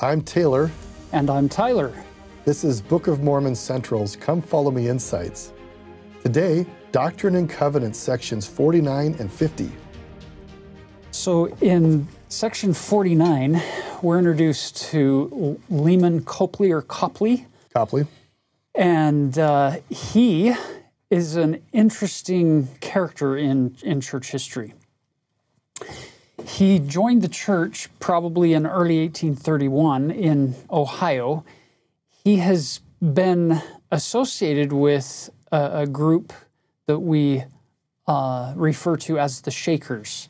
I'm Taylor. And I'm Tyler. This is Book of Mormon Central's Come Follow Me Insights. Today, Doctrine and Covenants sections 49 and 50. So, in section 49, we're introduced to Lyman Copley or Copley. Copley. And uh, he is an interesting character in, in church history. He joined the church probably in early 1831 in Ohio. He has been associated with a, a group that we uh, refer to as the Shakers.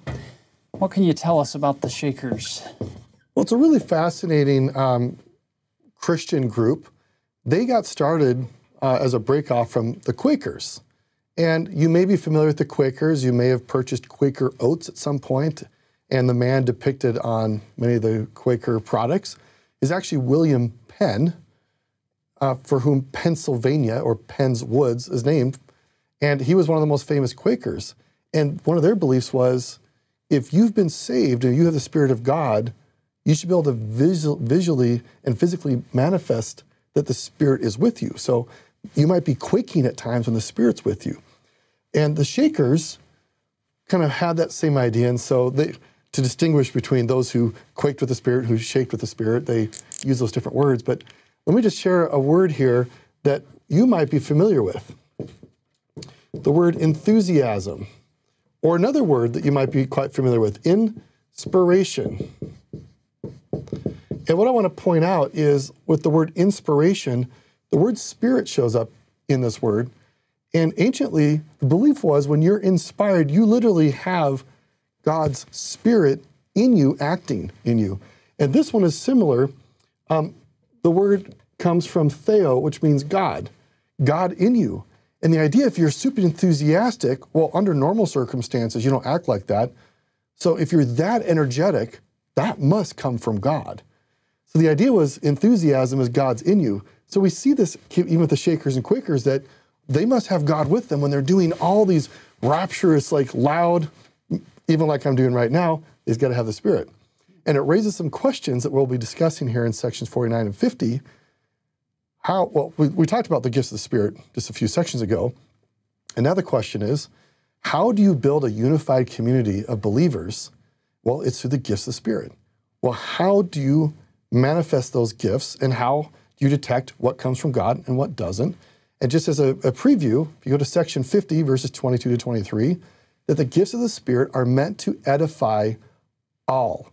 What can you tell us about the Shakers? Well, it's a really fascinating um, Christian group. They got started uh, as a breakoff from the Quakers. And you may be familiar with the Quakers. You may have purchased Quaker oats at some point and the man depicted on many of the Quaker products is actually William Penn, uh, for whom Pennsylvania or Penn's Woods is named. And he was one of the most famous Quakers. And one of their beliefs was if you've been saved and you have the Spirit of God, you should be able to visual, visually and physically manifest that the Spirit is with you. So you might be quaking at times when the Spirit's with you. And the Shakers kind of had that same idea. And so they, to distinguish between those who quaked with the Spirit, who shaked with the Spirit. They use those different words. But let me just share a word here that you might be familiar with the word enthusiasm, or another word that you might be quite familiar with inspiration. And what I want to point out is with the word inspiration, the word spirit shows up in this word. And anciently, the belief was when you're inspired, you literally have God's Spirit in you, acting in you. And this one is similar. Um, the word comes from theo, which means God, God in you. And the idea, if you're super enthusiastic, well, under normal circumstances, you don't act like that. So if you're that energetic, that must come from God. So the idea was enthusiasm is God's in you. So we see this even with the Shakers and Quakers that they must have God with them when they're doing all these rapturous, like loud, even like I'm doing right now, is got to have the Spirit. And it raises some questions that we'll be discussing here in sections 49 and 50. How, well, we, we talked about the gifts of the Spirit just a few sections ago. The question is, how do you build a unified community of believers? Well, it's through the gifts of the Spirit. Well, how do you manifest those gifts and how do you detect what comes from God and what doesn't? And just as a, a preview, if you go to section 50, verses 22 to 23, that the gifts of the Spirit are meant to edify all.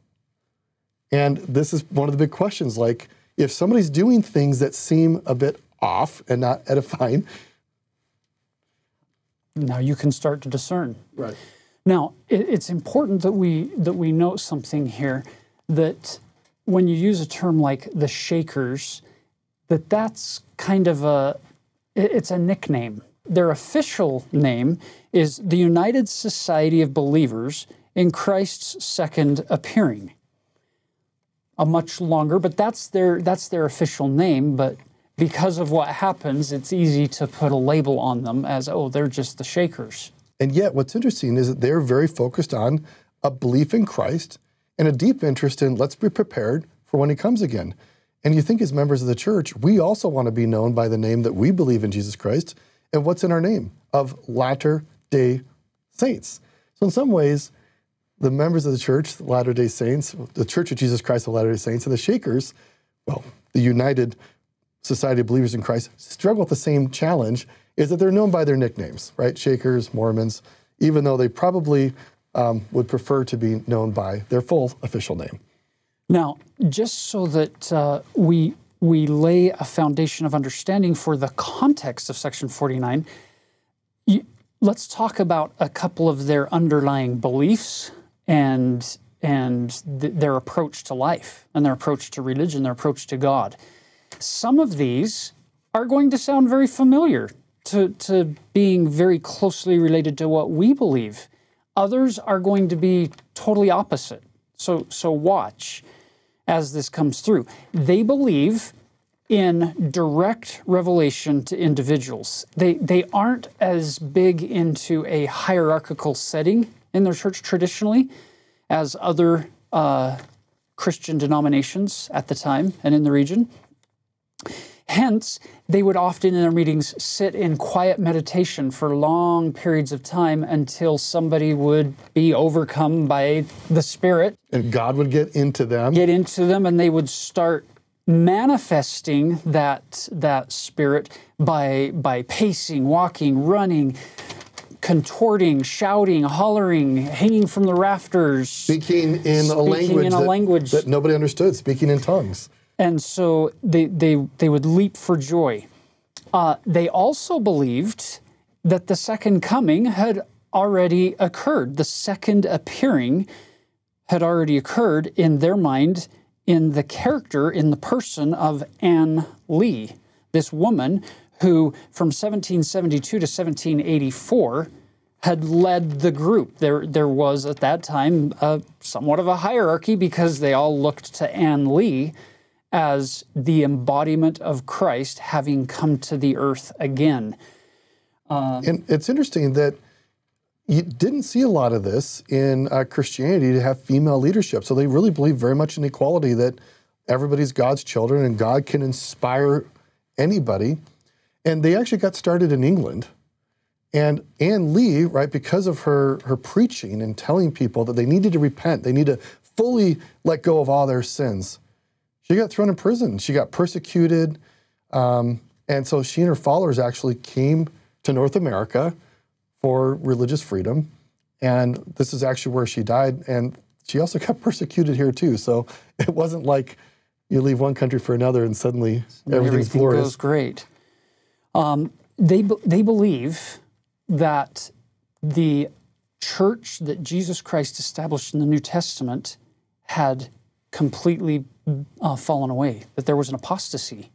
And this is one of the big questions like, if somebody's doing things that seem a bit off and not edifying, now you can start to discern. Right. Now, it's important that we that we note something here that when you use a term like the Shakers, that that's kind of a it's a nickname their official name is the United Society of Believers in Christ's Second Appearing. A much longer, but that's their that's their official name, but because of what happens, it's easy to put a label on them as, oh, they're just the Shakers. And yet, what's interesting is that they're very focused on a belief in Christ and a deep interest in let's be prepared for when He comes again. And you think, as members of the church, we also want to be known by the name that we believe in Jesus Christ and what's in our name? Of Latter day Saints. So, in some ways, the members of the church, the Latter day Saints, the Church of Jesus Christ of Latter day Saints, and the Shakers, well, the United Society of Believers in Christ, struggle with the same challenge is that they're known by their nicknames, right? Shakers, Mormons, even though they probably um, would prefer to be known by their full official name. Now, just so that uh, we we lay a foundation of understanding for the context of Section 49. You, let's talk about a couple of their underlying beliefs and and th- their approach to life and their approach to religion, their approach to God. Some of these are going to sound very familiar to, to being very closely related to what we believe. Others are going to be totally opposite. So, so watch as this comes through. They believe in direct revelation to individuals. They, they aren't as big into a hierarchical setting in their church traditionally as other uh, Christian denominations at the time and in the region. Hence, they would often in their meetings sit in quiet meditation for long periods of time until somebody would be overcome by the Spirit. And God would get into them. Get into them, and they would start manifesting that, that Spirit by, by pacing, walking, running, contorting, shouting, hollering, hanging from the rafters. Speaking in a, language, in a that, language that nobody understood, speaking in tongues. And so they, they, they would leap for joy. Uh, they also believed that the second coming had already occurred. The second appearing had already occurred in their mind in the character, in the person of Ann Lee, this woman who from 1772 to 1784 had led the group. There, there was at that time somewhat of a hierarchy because they all looked to Ann Lee as the embodiment of Christ having come to the earth again. Uh, and it's interesting that you didn't see a lot of this in uh, Christianity to have female leadership. So they really believe very much in equality that everybody's God's children and God can inspire anybody. And they actually got started in England. And Ann Lee, right, because of her, her preaching and telling people that they needed to repent, they need to fully let go of all their sins she got thrown in prison. She got persecuted. Um, and so she and her followers actually came to North America for religious freedom. And this is actually where she died. And she also got persecuted here too. So it wasn't like you leave one country for another and suddenly everything's Everything glorious. goes great. Um, they, they believe that the church that Jesus Christ established in the New Testament had completely uh, fallen away, that there was an apostasy.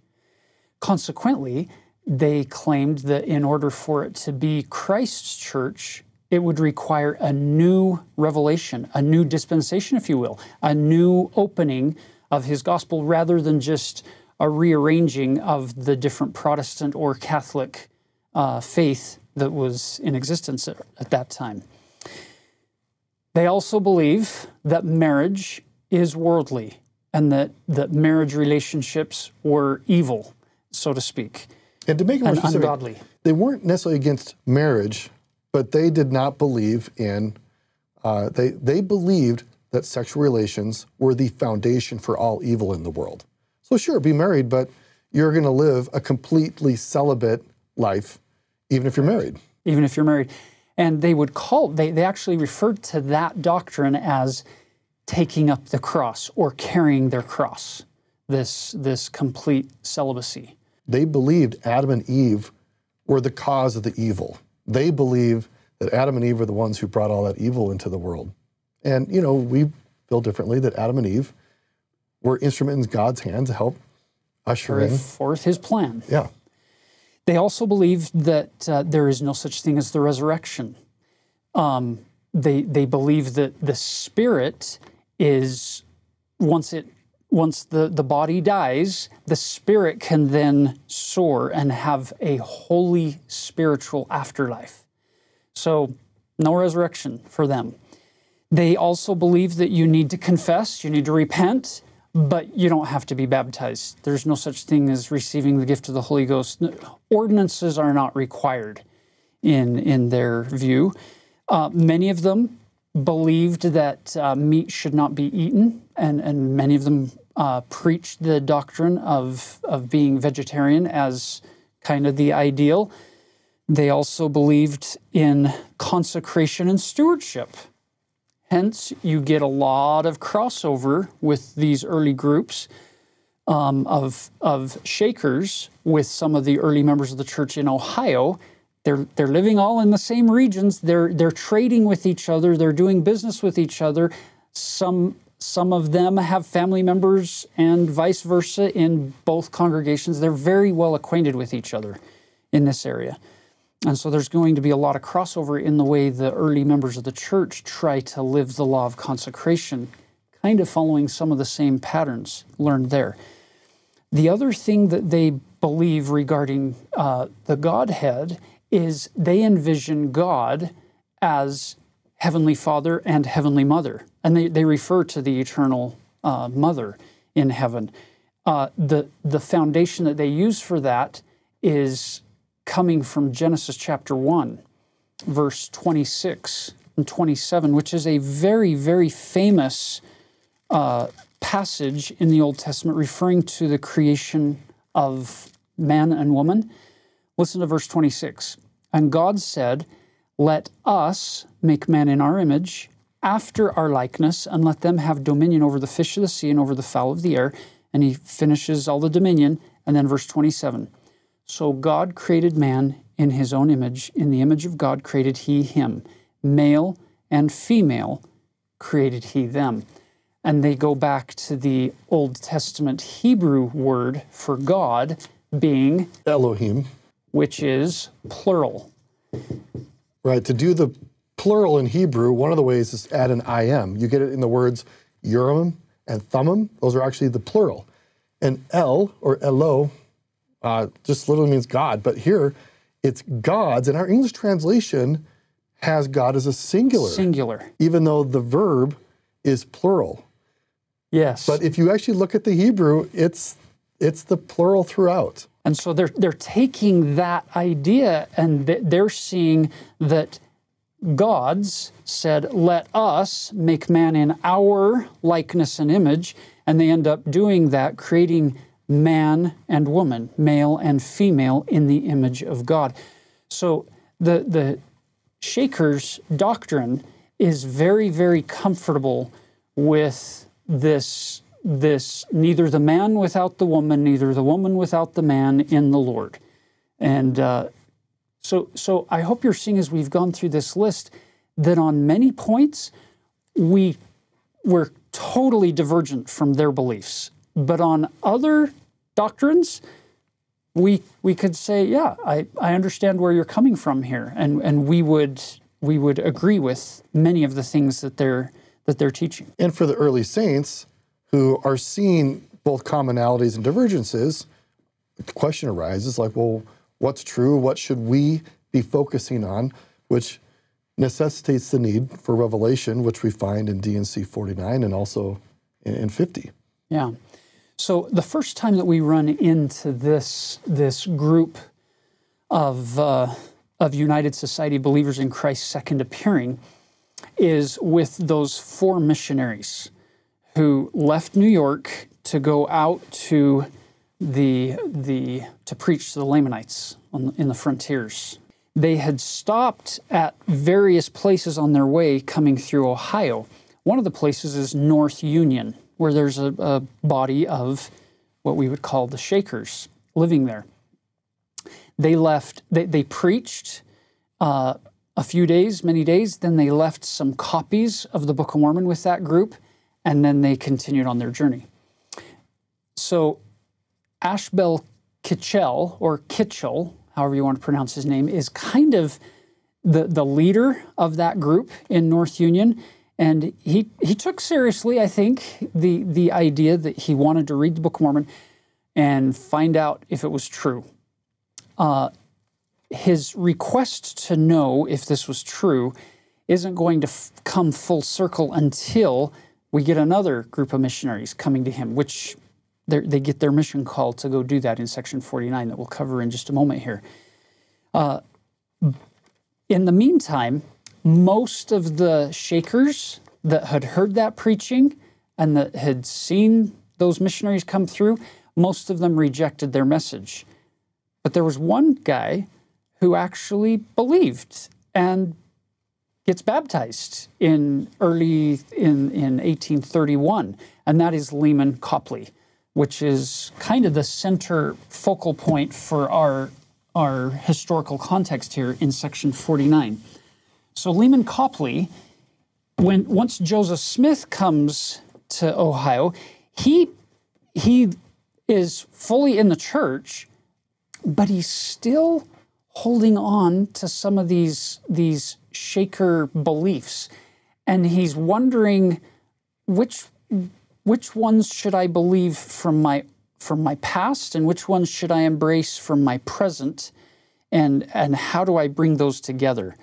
Consequently, they claimed that in order for it to be Christ's church, it would require a new revelation, a new dispensation, if you will, a new opening of his gospel rather than just a rearranging of the different Protestant or Catholic uh, faith that was in existence at, at that time. They also believe that marriage is worldly and that, that marriage relationships were evil, so to speak. And to make it more specific, ungodly. they weren't necessarily against marriage, but they did not believe in, uh, they, they believed that sexual relations were the foundation for all evil in the world. So, sure, be married, but you're going to live a completely celibate life, even if you're married. Even if you're married. And they would call, they, they actually referred to that doctrine as taking up the cross or carrying their cross, this, this complete celibacy. They believed Adam and Eve were the cause of the evil. They believed that Adam and Eve were the ones who brought all that evil into the world. And, you know, we feel differently that Adam and Eve were instruments in God's hand to help usher in forth his plan. Yeah. They also believed that uh, there is no such thing as the resurrection. Um, they, they believe that the spirit is once it once the, the body dies, the spirit can then soar and have a holy spiritual afterlife. So, no resurrection for them. They also believe that you need to confess, you need to repent, but you don't have to be baptized. There's no such thing as receiving the gift of the Holy Ghost. Ordinances are not required in, in their view. Uh, many of them believed that uh, meat should not be eaten, and, and many of them uh, preached the doctrine of, of being vegetarian as kind of the ideal. They also believed in consecration and stewardship. Hence, you get a lot of crossover with these early groups um, of, of Shakers with some of the early members of the church in Ohio they're, they're living all in the same regions. They're, they're trading with each other. They're doing business with each other. Some, some of them have family members and vice versa in both congregations. They're very well acquainted with each other in this area. And so there's going to be a lot of crossover in the way the early members of the church try to live the law of consecration, kind of following some of the same patterns learned there. The other thing that they believe regarding uh, the Godhead is they envision God as Heavenly Father and Heavenly Mother. And they, they refer to the eternal uh, mother in heaven. Uh, the the foundation that they use for that is coming from Genesis chapter one, verse twenty six and twenty seven, which is a very very famous uh, passage in the Old Testament referring to the creation of man and woman. Listen to verse 26. And God said, Let us make man in our image, after our likeness, and let them have dominion over the fish of the sea and over the fowl of the air. And he finishes all the dominion. And then verse 27. So God created man in his own image. In the image of God created he him. Male and female created he them. And they go back to the Old Testament Hebrew word for God being Elohim, which is plural. Right. To do the plural in Hebrew, one of the ways is to add an im. You get it in the words Urim and Thummim. Those are actually the plural. And El or Elo uh, just literally means God. But here it's gods. And our English translation has God as a singular. Singular. Even though the verb is plural. Yes. But if you actually look at the Hebrew, it's it's the plural throughout. And so they're they're taking that idea and they're seeing that gods said, "Let us make man in our likeness and image," and they end up doing that, creating man and woman, male and female, in the image of God. So the the Shakers doctrine is very very comfortable with this this neither the man without the woman, neither the woman without the man in the Lord. And uh, so, so I hope you're seeing as we've gone through this list that on many points we we're totally divergent from their beliefs, but on other doctrines. We, we could say, yeah, I, I understand where you're coming from here, and, and we would we would agree with many of the things that they're that they're teaching. And for the early saints who are seeing both commonalities and divergences, the question arises like, well, what's true? What should we be focusing on? Which necessitates the need for revelation, which we find in D&C 49 and also in 50. Yeah. So the first time that we run into this this group of uh, of United Society believers in Christ's second appearing is with those four missionaries who left New York to go out to the, the to preach to the Lamanites on, in the frontiers. They had stopped at various places on their way coming through Ohio. One of the places is North Union, where there's a, a body of what we would call the Shakers living there. They left, they, they preached uh, a few days, many days. Then they left some copies of the Book of Mormon with that group, and then they continued on their journey. So, Ashbel Kitchell, or Kitchell, however you want to pronounce his name, is kind of the, the leader of that group in North Union. And he, he took seriously, I think, the, the idea that he wanted to read the Book of Mormon and find out if it was true. Uh, his request to know if this was true isn't going to come full circle until we get another group of missionaries coming to him, which they get their mission call to go do that in section 49 that we'll cover in just a moment here. Uh, in the meantime, most of the Shakers that had heard that preaching and that had seen those missionaries come through, most of them rejected their message. But there was one guy who actually believed and gets baptized in early in, in 1831, and that is Leman Copley, which is kind of the center focal point for our, our historical context here in section 49. So Leman Copley, when once Joseph Smith comes to Ohio, he he is fully in the church, but he's still holding on to some of these these shaker beliefs and he's wondering which which ones should I believe from my from my past and which ones should I embrace from my present and and how do I bring those together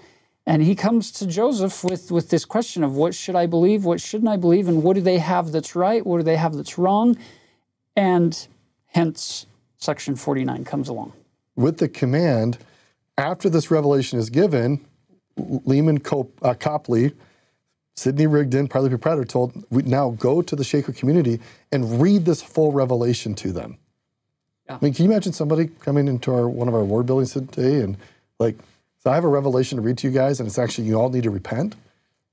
And he comes to Joseph with, with this question of what should I believe, what shouldn't I believe, and what do they have that's right, what do they have that's wrong? And hence, section 49 comes along. With the command, after this revelation is given, Leman Cop- uh, Copley, Sidney Rigdon, Parley P. Pratt are told, we now go to the Shaker community and read this full revelation to them. Yeah. I mean, can you imagine somebody coming into our one of our ward buildings today and like, so I have a revelation to read to you guys, and it's actually you all need to repent.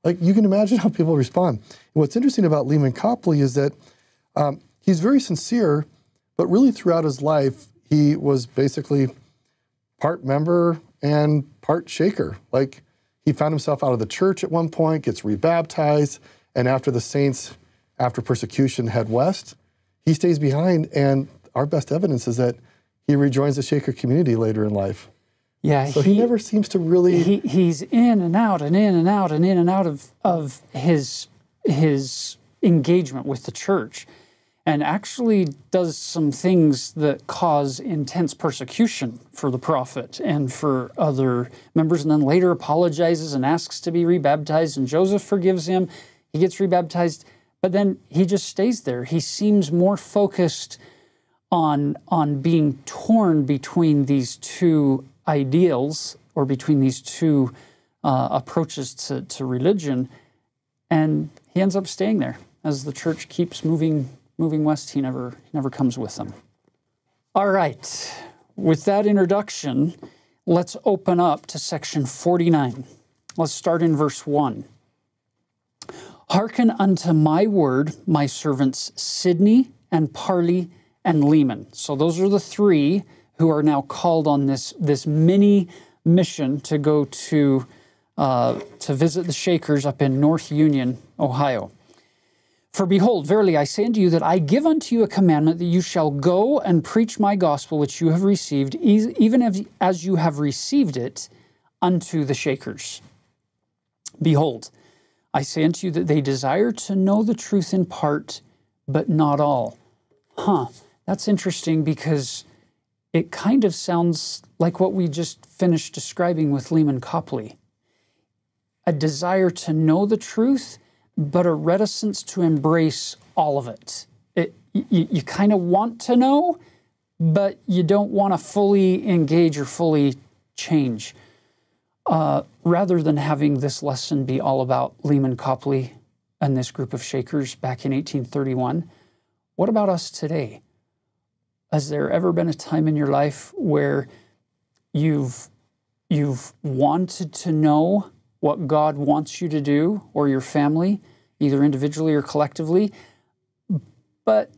Like you can imagine how people respond. And what's interesting about Leman Copley is that um, he's very sincere, but really throughout his life he was basically part member and part shaker. Like he found himself out of the church at one point, gets rebaptized, and after the saints, after persecution, head west. He stays behind, and our best evidence is that he rejoins the Shaker community later in life. Yeah, so he, he, never seems to really. He, he's in and out and in and out and in and out of of his his engagement with the church, and actually does some things that cause intense persecution for the prophet and for other members, and then later apologizes and asks to be rebaptized, and Joseph forgives him. He gets rebaptized, but then he just stays there. He seems more focused on on being torn between these two ideals or between these two uh, approaches to, to religion, and he ends up staying there as the church keeps moving moving west. He never never comes with them. All right, with that introduction, let's open up to section forty nine. Let's start in verse one. Hearken unto my word, my servants Sidney and Parley and Leman. So those are the three who are now called on this, this mini mission to go to, uh, to visit the Shakers up in North Union, Ohio. For behold, verily I say unto you that I give unto you a commandment that you shall go and preach my gospel which you have received, even as you have received it unto the Shakers. Behold, I say unto you that they desire to know the truth in part, but not all. Huh. That's interesting because it kind of sounds like what we just finished describing with Leman Copley a desire to know the truth, but a reticence to embrace all of it. it you, you kind of want to know, but you don't want to fully engage or fully change. Uh, rather than having this lesson be all about Leman Copley and this group of Shakers back in 1831, what about us today? Has there ever been a time in your life where you've you've wanted to know what God wants you to do or your family, either individually or collectively, but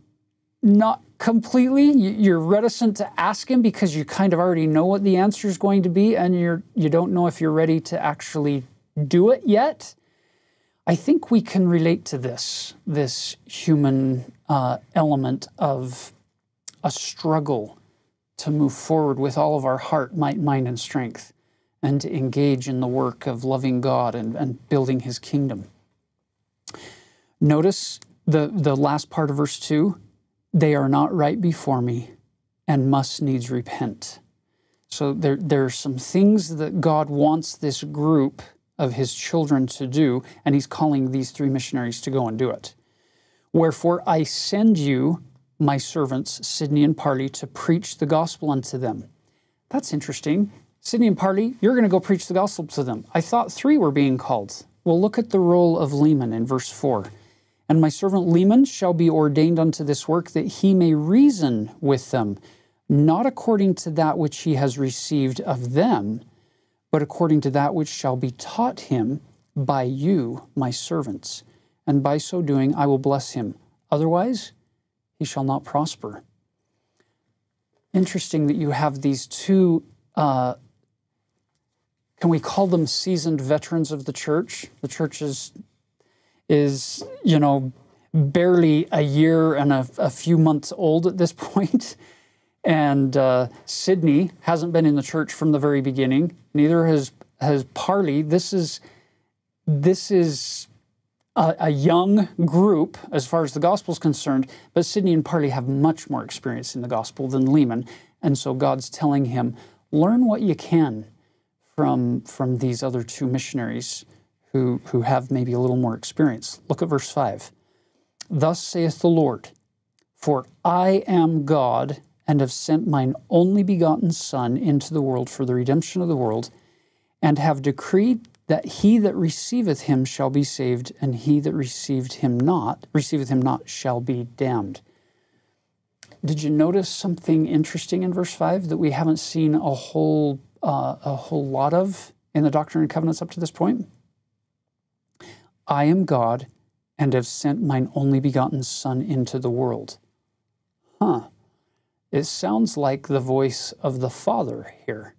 not completely. You're reticent to ask Him because you kind of already know what the answer is going to be, and you're you don't know if you're ready to actually do it yet. I think we can relate to this this human uh, element of a struggle to move forward with all of our heart, might, mind, and strength, and engage in the work of loving God and, and building His kingdom. Notice the, the last part of verse 2 they are not right before me and must needs repent. So there, there are some things that God wants this group of His children to do, and He's calling these three missionaries to go and do it. Wherefore I send you my servants, Sidney and Parley, to preach the gospel unto them. That's interesting. Sidney and Parley, you're going to go preach the gospel to them. I thought three were being called. Well, look at the role of Leman in verse 4. And my servant Leman shall be ordained unto this work that he may reason with them, not according to that which he has received of them, but according to that which shall be taught him by you, my servants. And by so doing, I will bless him. Otherwise, he shall not prosper. Interesting that you have these two, uh, can we call them seasoned veterans of the church? The church is, is you know, barely a year and a, a few months old at this point. And uh, Sidney hasn't been in the church from the very beginning. Neither has has Parley. This is this is a, a, young group as far as the gospel is concerned, but Sidney and Parley have much more experience in the gospel than Leman. And so God's telling him, learn what you can from, from these other two missionaries who, who have maybe a little more experience. Look at verse 5. Thus saith the Lord, For I am God, and have sent mine only begotten Son into the world for the redemption of the world, and have decreed that he that receiveth him shall be saved, and he that received him not, receiveth him not, shall be damned. Did you notice something interesting in verse 5 that we haven't seen a whole uh, a whole lot of in the Doctrine and Covenants up to this point. I am God and have sent mine only begotten Son into the world. Huh. It sounds like the voice of the Father here.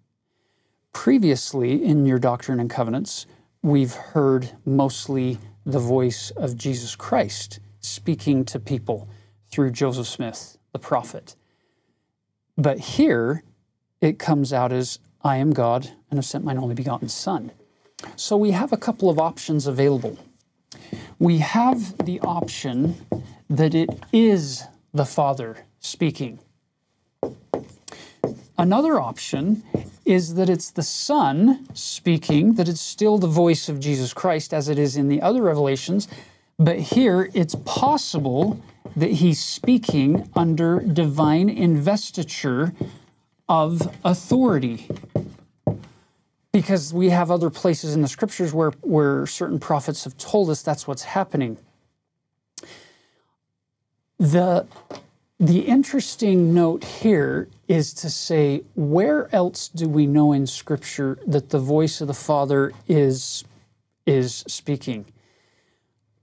Previously, in your Doctrine and Covenants, we've heard mostly the voice of Jesus Christ speaking to people through Joseph Smith, the prophet. But here, it comes out as I am God and have sent mine only begotten Son. So we have a couple of options available. We have the option that it is the Father speaking. Another option is that it's the Son speaking, that it's still the voice of Jesus Christ as it is in the other revelations, but here it's possible that he's speaking under divine investiture of authority. Because we have other places in the scriptures where, where certain prophets have told us that's what's happening. The, the interesting note here is to say, where else do we know in Scripture that the voice of the Father is, is speaking?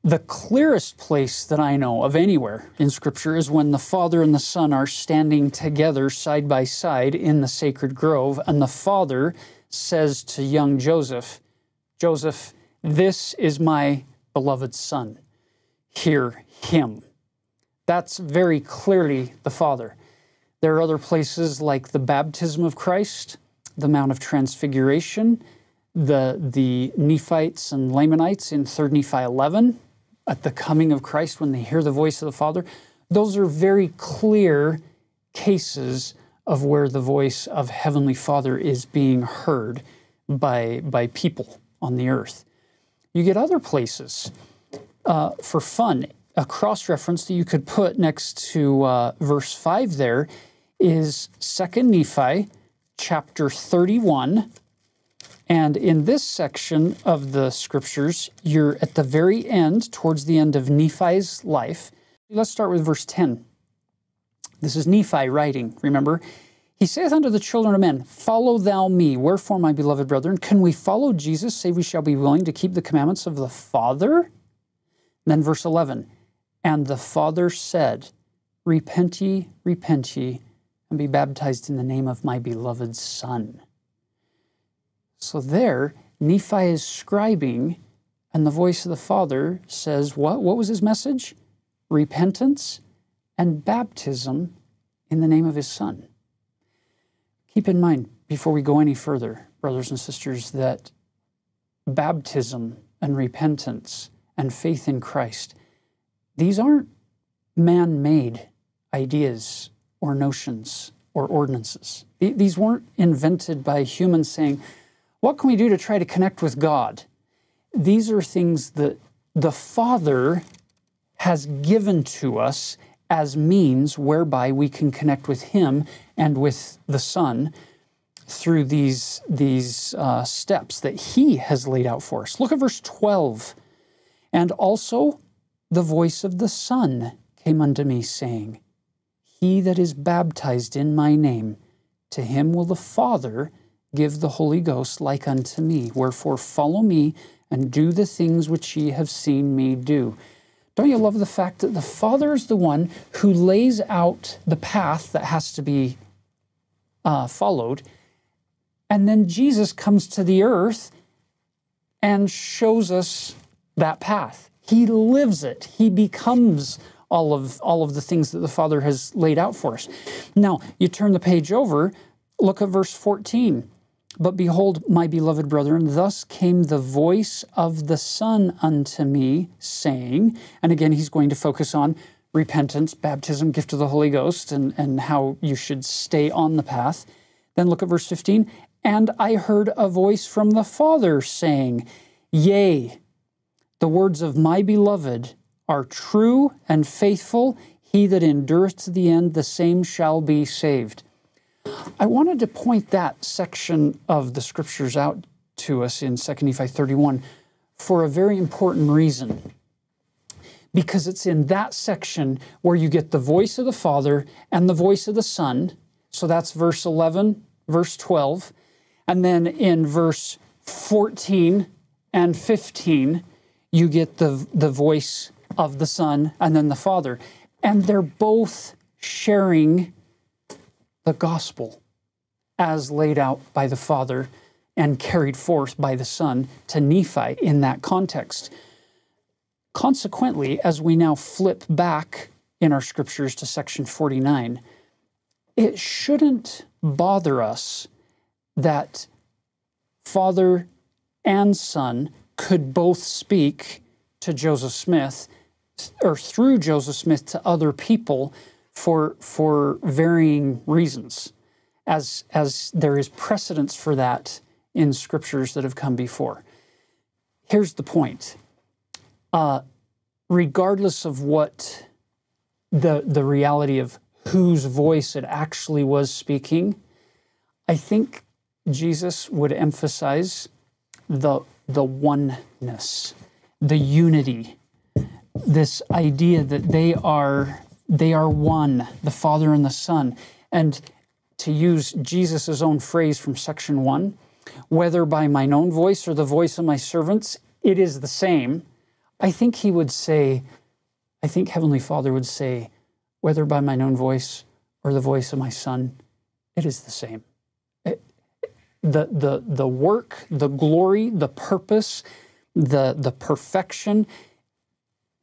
The clearest place that I know of anywhere in Scripture is when the Father and the Son are standing together side by side in the sacred grove, and the Father says to young Joseph, Joseph, this is my beloved Son. Hear him. That's very clearly the Father. There are other places like the baptism of Christ, the Mount of Transfiguration, the, the Nephites and Lamanites in 3 Nephi 11, at the coming of Christ when they hear the voice of the Father, those are very clear cases of where the voice of Heavenly Father is being heard by, by people on the earth. You get other places uh, for fun. A cross reference that you could put next to uh, verse 5 there is 2 Nephi chapter 31 and in this section of the scriptures, you're at the very end, towards the end of Nephi's life. Let's start with verse 10. This is Nephi writing, remember? He saith unto the children of men, Follow thou me. Wherefore, my beloved brethren, can we follow Jesus, save we shall be willing to keep the commandments of the Father? And then verse 11, And the Father said, Repent ye, repent ye, and be baptized in the name of my beloved Son. So there, Nephi is scribing, and the voice of the Father says, What? What was his message? Repentance and baptism in the name of his Son. Keep in mind, before we go any further, brothers and sisters, that baptism and repentance and faith in Christ, these aren't man made ideas or notions or ordinances. These weren't invented by humans saying, what can we do to try to connect with God? These are things that the Father has given to us as means whereby we can connect with Him and with the Son through these, these uh, steps that He has laid out for us. Look at verse 12. And also the voice of the Son came unto me, saying, He that is baptized in my name, to him will the Father give the Holy Ghost like unto me. Wherefore, follow me and do the things which ye have seen me do. Don't you love the fact that the Father is the one who lays out the path that has to be uh, followed? And then Jesus comes to the earth and shows us that path. He lives it, He becomes all of, all of the things that the Father has laid out for us. Now, you turn the page over, look at verse 14. But behold, my beloved brethren, thus came the voice of the Son unto me, saying, and again, he's going to focus on repentance, baptism, gift of the Holy Ghost, and, and how you should stay on the path. Then look at verse 15. And I heard a voice from the Father saying, Yea, the words of my beloved are true and faithful. He that endureth to the end, the same shall be saved. I wanted to point that section of the scriptures out to us in 2 Nephi 31 for a very important reason. Because it's in that section where you get the voice of the Father and the voice of the Son. So that's verse 11, verse 12. And then in verse 14 and 15, you get the, the voice of the Son and then the Father. And they're both sharing the gospel as laid out by the Father and carried forth by the Son to Nephi in that context. Consequently, as we now flip back in our scriptures to section 49, it shouldn't bother us that Father and Son could both speak to Joseph Smith or through Joseph Smith to other people for, for varying reasons, as, as there is precedence for that in scriptures that have come before. Here's the point uh, regardless of what the, the reality of whose voice it actually was speaking, I think Jesus would emphasize the, the oneness, the unity, this idea that they are they are one, the Father and the Son. And to use Jesus' own phrase from section one, whether by mine own voice or the voice of my servants, it is the same. I think he would say, I think Heavenly Father would say, whether by mine own voice or the voice of my Son, it is the same eh, the, the, the work, the glory, the purpose, the, the perfection,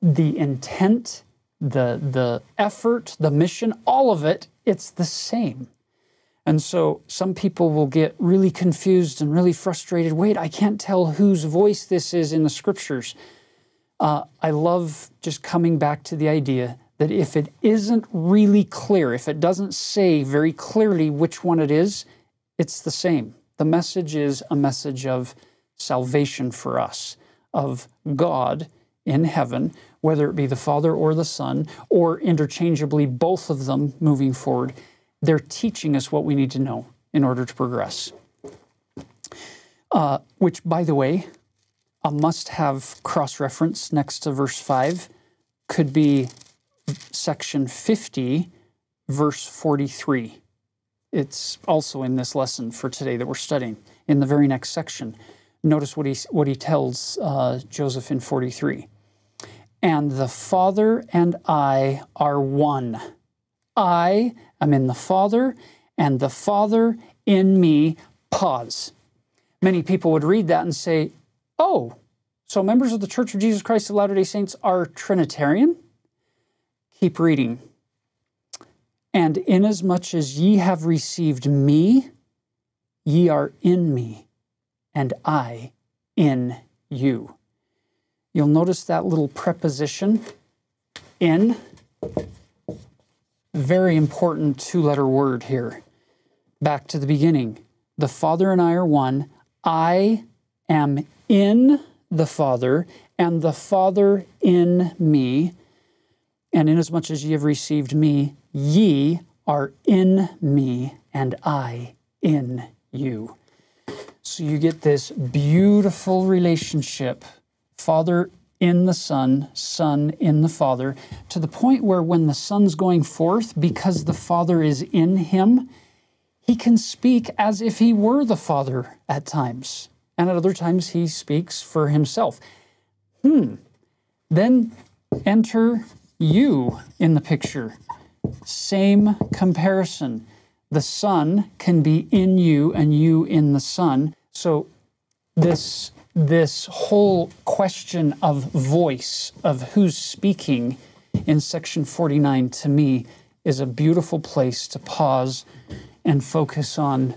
the intent, the, the effort, the mission, all of it, it's the same. And so some people will get really confused and really frustrated. Wait, I can't tell whose voice this is in the scriptures. Uh, I love just coming back to the idea that if it isn't really clear, if it doesn't say very clearly which one it is, it's the same. The message is a message of salvation for us, of God in heaven, whether it be the Father or the Son, or interchangeably both of them moving forward. They're teaching us what we need to know in order to progress. Uh, which, by the way, a must have cross reference next to verse 5 could be section 50, verse 43. It's also in this lesson for today that we're studying in the very next section. Notice what he, what he tells uh, Joseph in 43. And the Father and I are one. I am in the Father, and the Father in me. Pause. Many people would read that and say, Oh, so members of the Church of Jesus Christ of Latter day Saints are Trinitarian? Keep reading. And inasmuch as ye have received me, ye are in me, and I in you. You'll notice that little preposition, in. Very important two letter word here. Back to the beginning. The Father and I are one. I am in the Father, and the Father in me. And inasmuch as ye have received me, Ye are in me, and I in you. So you get this beautiful relationship, Father in the Son, Son in the Father, to the point where when the Son's going forth, because the Father is in him, he can speak as if he were the Father at times. And at other times, he speaks for himself. Hmm. Then enter you in the picture. Same comparison. The Son can be in you and you in the Son. So this this whole question of voice, of who's speaking in section 49 to me is a beautiful place to pause and focus on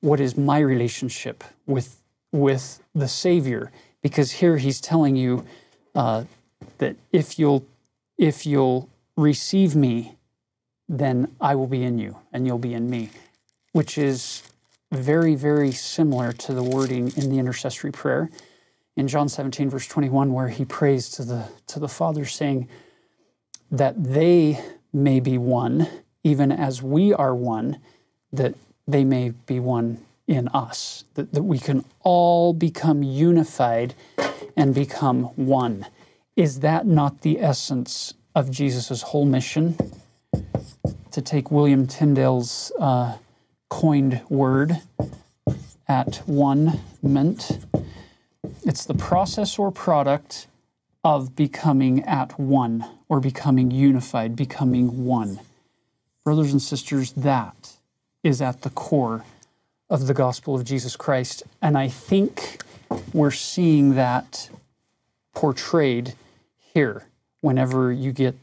what is my relationship with with the Savior. Because here he's telling you uh, that if you'll if you'll receive me then I will be in you and you'll be in me, which is very, very similar to the wording in the intercessory prayer in John 17, verse 21, where he prays to the, to the Father, saying that they may be one, even as we are one, that they may be one in us, that, that we can all become unified and become one. Is that not the essence of Jesus' whole mission? To take William Tyndale's uh, coined word at one meant. It's the process or product of becoming at one or becoming unified, becoming one. Brothers and sisters, that is at the core of the gospel of Jesus Christ. And I think we're seeing that portrayed here whenever you get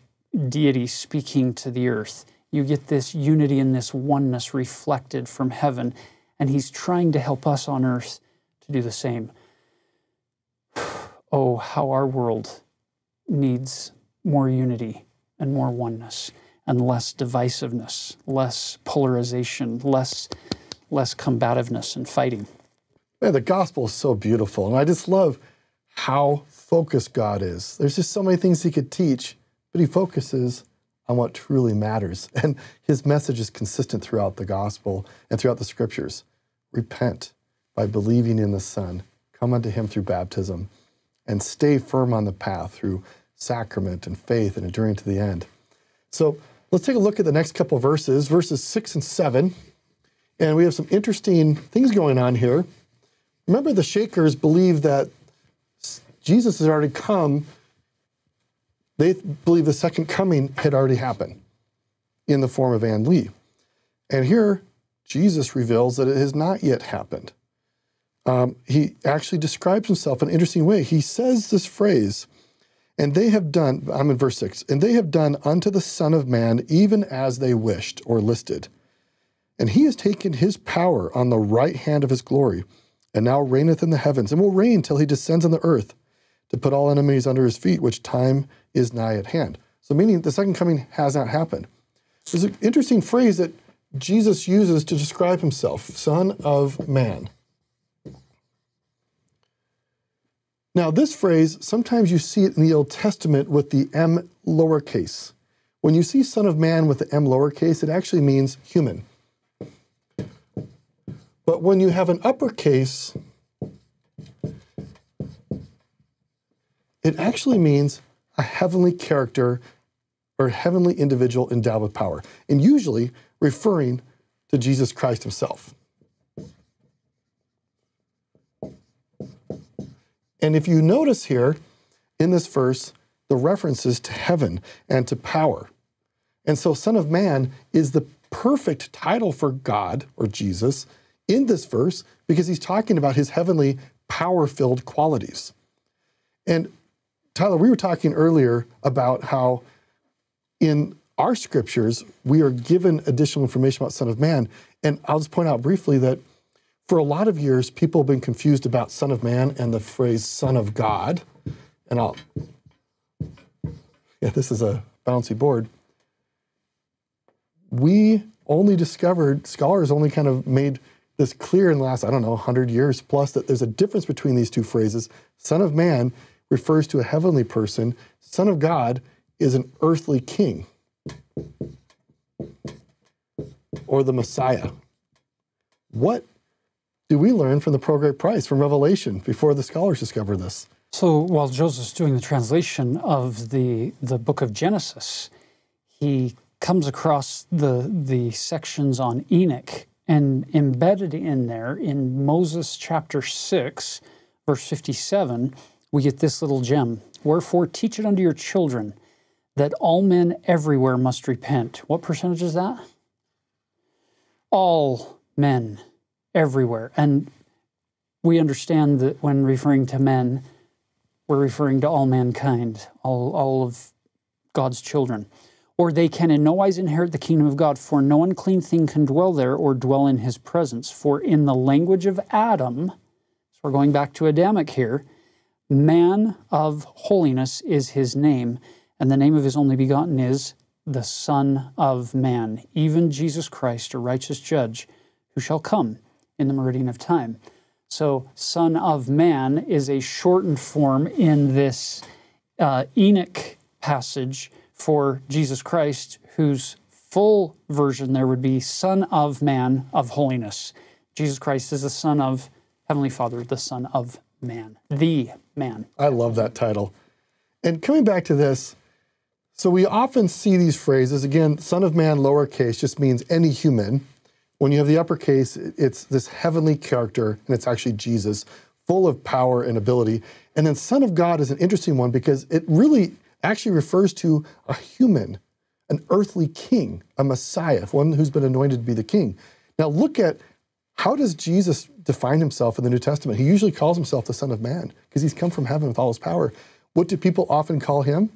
deity speaking to the earth. You get this unity and this oneness reflected from heaven, and He's trying to help us on earth to do the same. Oh, how our world needs more unity and more oneness and less divisiveness, less polarization, less less combativeness and fighting. Man, the gospel is so beautiful. And I just love how focused God is. There's just so many things he could teach, but he focuses on what truly matters. And his message is consistent throughout the gospel and throughout the scriptures. Repent by believing in the Son, come unto him through baptism, and stay firm on the path through sacrament and faith and enduring to the end. So let's take a look at the next couple verses, verses six and seven. And we have some interesting things going on here. Remember, the Shakers believe that Jesus has already come. They believe the second coming had already happened in the form of Ann Lee. And here, Jesus reveals that it has not yet happened. Um, he actually describes himself in an interesting way. He says this phrase, and they have done, I'm in verse 6, and they have done unto the Son of Man even as they wished or listed. And he has taken his power on the right hand of his glory, and now reigneth in the heavens, and will reign till he descends on the earth to put all enemies under his feet, which time is nigh at hand. So, meaning the second coming has not happened. There's an interesting phrase that Jesus uses to describe himself Son of Man. Now, this phrase, sometimes you see it in the Old Testament with the M lowercase. When you see Son of Man with the M lowercase, it actually means human. But when you have an uppercase, it actually means a heavenly character or heavenly individual endowed with power, and usually referring to Jesus Christ himself. And if you notice here in this verse, the references to heaven and to power. And so, Son of Man is the perfect title for God or Jesus in this verse because he's talking about his heavenly power filled qualities. And Tyler, we were talking earlier about how in our scriptures we are given additional information about Son of Man. And I'll just point out briefly that for a lot of years, people have been confused about Son of Man and the phrase Son of God. And I'll, yeah, this is a bouncy board. We only discovered, scholars only kind of made this clear in the last, I don't know, 100 years plus that there's a difference between these two phrases. Son of man refers to a heavenly person, Son of God is an earthly king or the Messiah. What do we learn from the Pearl of Great Price from Revelation before the scholars discover this? So while Joseph's doing the translation of the, the book of Genesis, he comes across the, the sections on Enoch and embedded in there, in Moses chapter 6, verse 57, we get this little gem Wherefore, teach it unto your children that all men everywhere must repent. What percentage is that? All men everywhere. And we understand that when referring to men, we're referring to all mankind, all, all of God's children or they can in no wise inherit the kingdom of God, for no unclean thing can dwell there or dwell in his presence. For in the language of Adam, so we're going back to Adamic here, man of holiness is his name, and the name of his only begotten is the Son of Man, even Jesus Christ, a righteous judge, who shall come in the meridian of time. So, Son of Man is a shortened form in this uh, Enoch passage for Jesus Christ, whose full version there would be Son of Man of holiness. Jesus Christ is the Son of Heavenly Father, the Son of Man, the man. I love that title. And coming back to this, so we often see these phrases again, Son of Man, lowercase, just means any human. When you have the uppercase, it's this heavenly character, and it's actually Jesus, full of power and ability. And then Son of God is an interesting one because it really actually refers to a human, an earthly king, a Messiah, one who's been anointed to be the king. Now look at how does Jesus define himself in the New Testament? He usually calls himself the Son of Man because he's come from heaven with all his power. What do people often call him?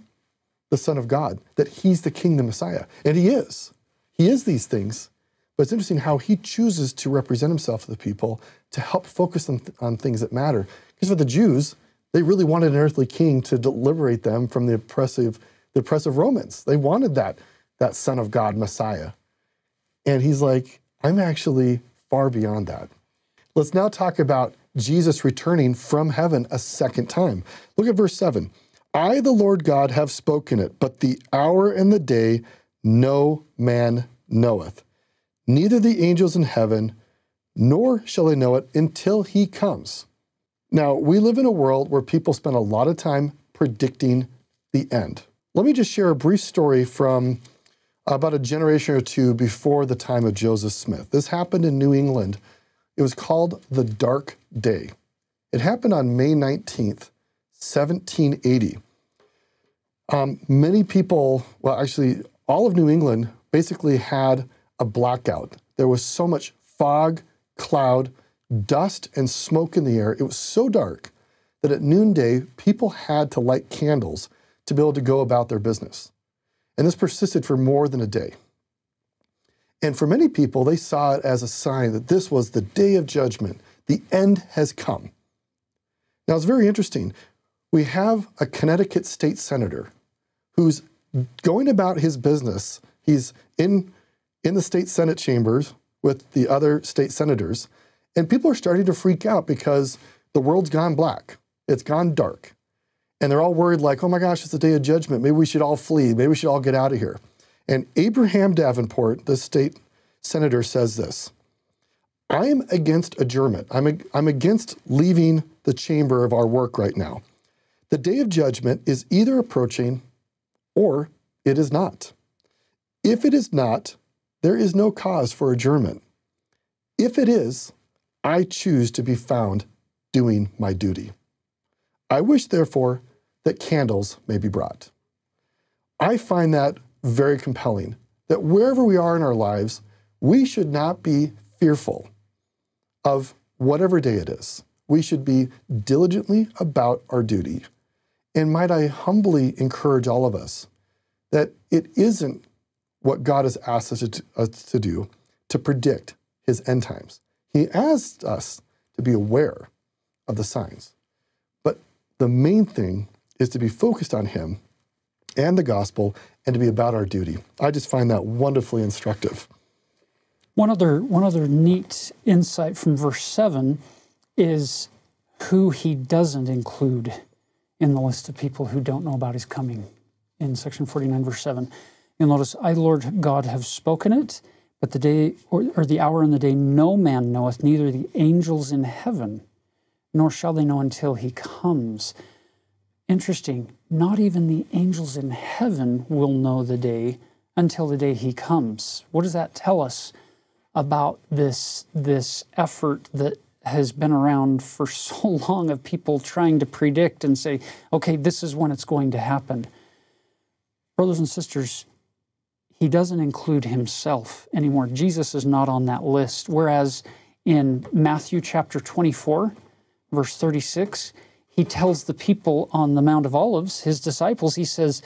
The Son of God, that he's the King, the Messiah. And he is. He is these things. But it's interesting how he chooses to represent himself to the people to help focus on, on things that matter. Because for the Jews, they really wanted an earthly king to liberate them from the oppressive, the oppressive Romans. They wanted that, that Son of God, Messiah. And he's like, I'm actually far beyond that. Let's now talk about Jesus returning from heaven a second time. Look at verse 7. I, the Lord God, have spoken it, but the hour and the day no man knoweth, neither the angels in heaven, nor shall they know it until he comes. Now, we live in a world where people spend a lot of time predicting the end. Let me just share a brief story from about a generation or two before the time of Joseph Smith. This happened in New England. It was called the Dark Day. It happened on May 19th, 1780. Um, many people, well, actually, all of New England basically had a blackout. There was so much fog, cloud, dust, and smoke in the air. It was so dark that at noonday, people had to light candles to be able to go about their business. And this persisted for more than a day. And for many people, they saw it as a sign that this was the day of judgment. The end has come. Now, it's very interesting. We have a Connecticut state senator who's going about his business. He's in, in the state Senate chambers with the other state senators, and people are starting to freak out because the world's gone black. It's gone dark and they're all worried, like, oh my gosh, it's the day of judgment. Maybe we should all flee. Maybe we should all get out of here. And Abraham Davenport, the state senator, says this I am against adjournment. I'm, a, I'm against leaving the chamber of our work right now. The day of judgment is either approaching or it is not. If it is not, there is no cause for adjournment. If it is, I choose to be found doing my duty. I wish, therefore, that candles may be brought. I find that very compelling that wherever we are in our lives, we should not be fearful of whatever day it is. We should be diligently about our duty. And might I humbly encourage all of us that it isn't what God has asked us to, us to do to predict his end times. He asked us to be aware of the signs. But the main thing is to be focused on Him and the gospel and to be about our duty. I just find that wonderfully instructive. One other, one other neat insight from verse 7 is who he doesn't include in the list of people who don't know about his coming in section 49, verse 7. You'll notice, I, Lord God, have spoken it, but the day or, or the hour and the day no man knoweth, neither the angels in heaven, nor shall they know until he comes. Interesting. Not even the angels in heaven will know the day until the day he comes. What does that tell us about this, this effort that has been around for so long of people trying to predict and say, okay, this is when it's going to happen? Brothers and sisters, he doesn't include himself anymore. Jesus is not on that list. Whereas in Matthew chapter 24, verse 36, he tells the people on the Mount of Olives, his disciples, he says,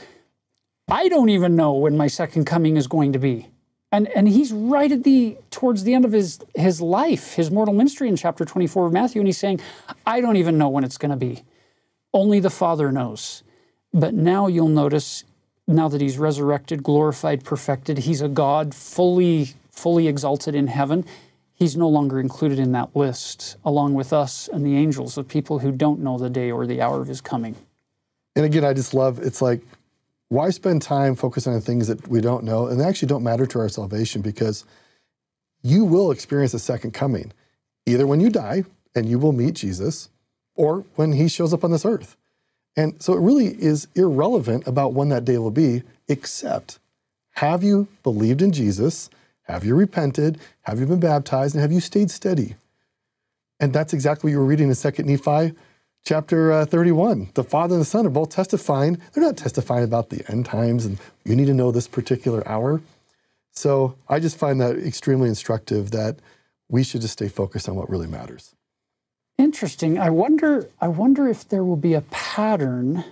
I don't even know when my second coming is going to be. And, and he's right at the towards the end of his, his life, his mortal ministry in chapter 24 of Matthew, and he's saying, I don't even know when it's going to be. Only the Father knows. But now you'll notice, now that he's resurrected, glorified, perfected, he's a God fully, fully exalted in heaven. He's no longer included in that list, along with us and the angels of people who don't know the day or the hour of his coming. And again, I just love it's like, why spend time focusing on things that we don't know and they actually don't matter to our salvation because you will experience a second coming, either when you die and you will meet Jesus or when he shows up on this earth. And so it really is irrelevant about when that day will be, except have you believed in Jesus? Have you repented? Have you been baptized? And have you stayed steady? And that's exactly what you were reading in 2 Nephi chapter uh, 31. The Father and the Son are both testifying. They're not testifying about the end times and you need to know this particular hour. So I just find that extremely instructive that we should just stay focused on what really matters. Interesting. I wonder I wonder if there will be a pattern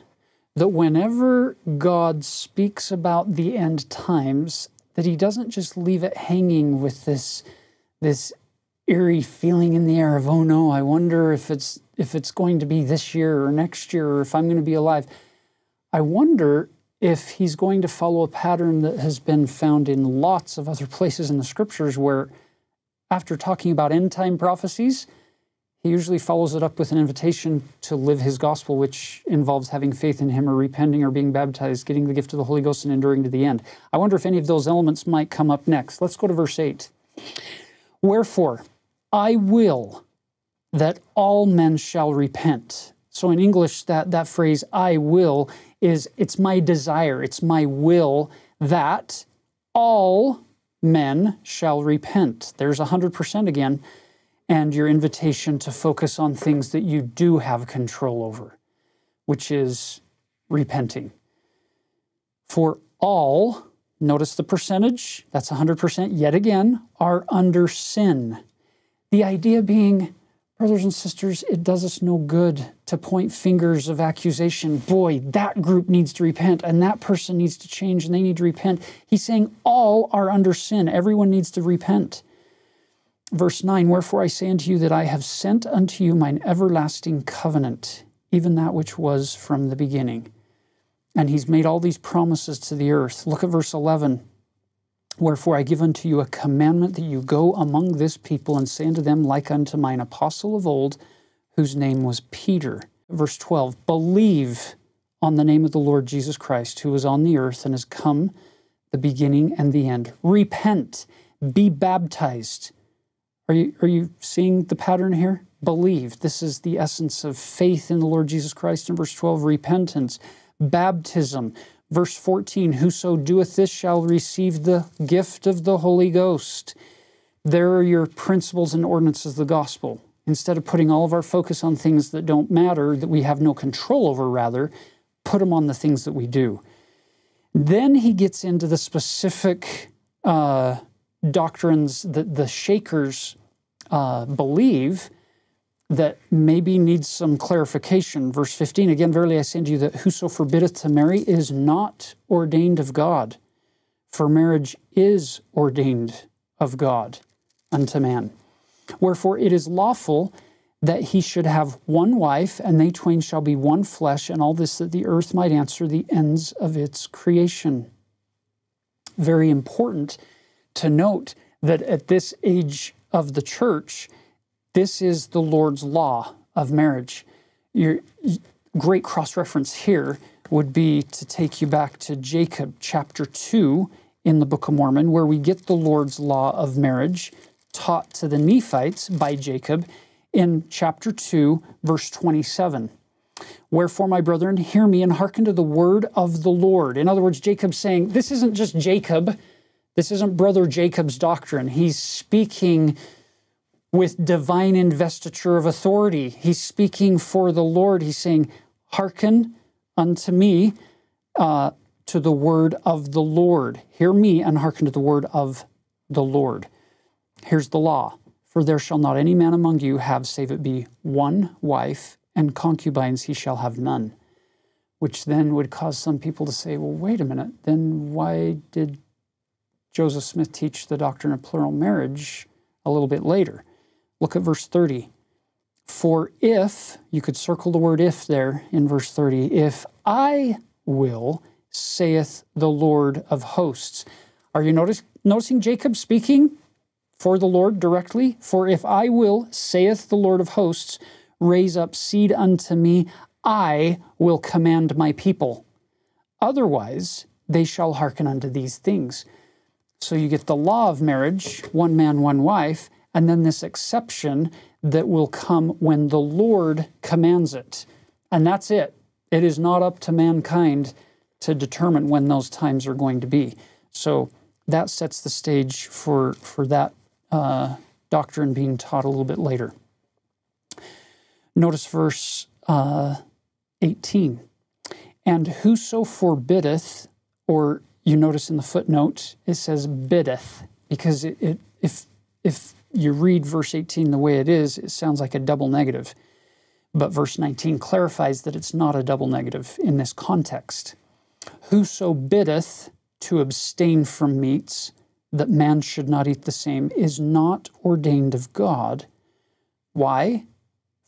that whenever God speaks about the end times, that he doesn't just leave it hanging with this this eerie feeling in the air of oh no, I wonder if it's if it's going to be this year or next year or if I'm going to be alive. I wonder if he's going to follow a pattern that has been found in lots of other places in the scriptures where after talking about end time prophecies, he usually follows it up with an invitation to live his gospel, which involves having faith in him or repenting or being baptized, getting the gift of the Holy Ghost, and enduring to the end. I wonder if any of those elements might come up next. Let's go to verse 8. Wherefore, I will that all men shall repent. So in English, that, that phrase, I will, is it's my desire, it's my will that all men shall repent. There's 100% again and your invitation to focus on things that you do have control over, which is repenting. For all, notice the percentage, that's 100% yet again, are under sin. The idea being, brothers and sisters, it does us no good to point fingers of accusation. Boy, that group needs to repent, and that person needs to change, and they need to repent. He's saying all are under sin. Everyone needs to repent. Verse 9 Wherefore I say unto you that I have sent unto you mine everlasting covenant, even that which was from the beginning. And he's made all these promises to the earth. Look at verse 11. Wherefore I give unto you a commandment that you go among this people and say unto them, like unto mine apostle of old, whose name was Peter. Verse 12 Believe on the name of the Lord Jesus Christ, who is on the earth and has come, the beginning and the end. Repent, be baptized are you, are you seeing the pattern here? Believe. This is the essence of faith in the Lord Jesus Christ in verse 12, repentance, baptism. Verse 14, whoso doeth this shall receive the gift of the Holy Ghost. There are your principles and ordinances of the gospel. Instead of putting all of our focus on things that don't matter, that we have no control over, rather, put them on the things that we do. Then he gets into the specific uh, doctrines that the Shakers uh, believe that maybe needs some clarification. Verse 15 again, verily I say unto you that whoso forbiddeth to marry is not ordained of God, for marriage is ordained of God unto man. Wherefore it is lawful that he should have one wife, and they twain shall be one flesh, and all this that the earth might answer the ends of its creation. Very important to note that at this age of the church, this is the Lord's law of marriage. Your great cross reference here would be to take you back to Jacob chapter 2 in the Book of Mormon, where we get the Lord's law of marriage taught to the Nephites by Jacob in chapter 2, verse 27. Wherefore, my brethren, hear me and hearken to the word of the Lord. In other words, Jacob's saying, This isn't just Jacob this isn't Brother Jacob's doctrine. He's speaking with divine investiture of authority. He's speaking for the Lord. He's saying, Hearken unto me uh, to the word of the Lord. Hear me and hearken to the word of the Lord. Here's the law For there shall not any man among you have, save it be one wife, and concubines he shall have none. Which then would cause some people to say, well, wait a minute, then why did Joseph Smith teach the doctrine of plural marriage a little bit later. Look at verse 30. For if, you could circle the word if there in verse 30, if I will, saith the Lord of hosts. Are you notice, noticing Jacob speaking for the Lord directly? For if I will, saith the Lord of hosts, raise up seed unto me, I will command my people. Otherwise, they shall hearken unto these things. So you get the law of marriage, one man, one wife, and then this exception that will come when the Lord commands it. And that's it. It is not up to mankind to determine when those times are going to be. So that sets the stage for, for that uh, doctrine being taught a little bit later. Notice verse uh, 18. And whoso forbiddeth, or you notice in the footnote, it says biddeth, because it, it, if, if you read verse 18 the way it is, it sounds like a double negative. But verse 19 clarifies that it's not a double negative in this context. Whoso biddeth to abstain from meats, that man should not eat the same, is not ordained of God. Why?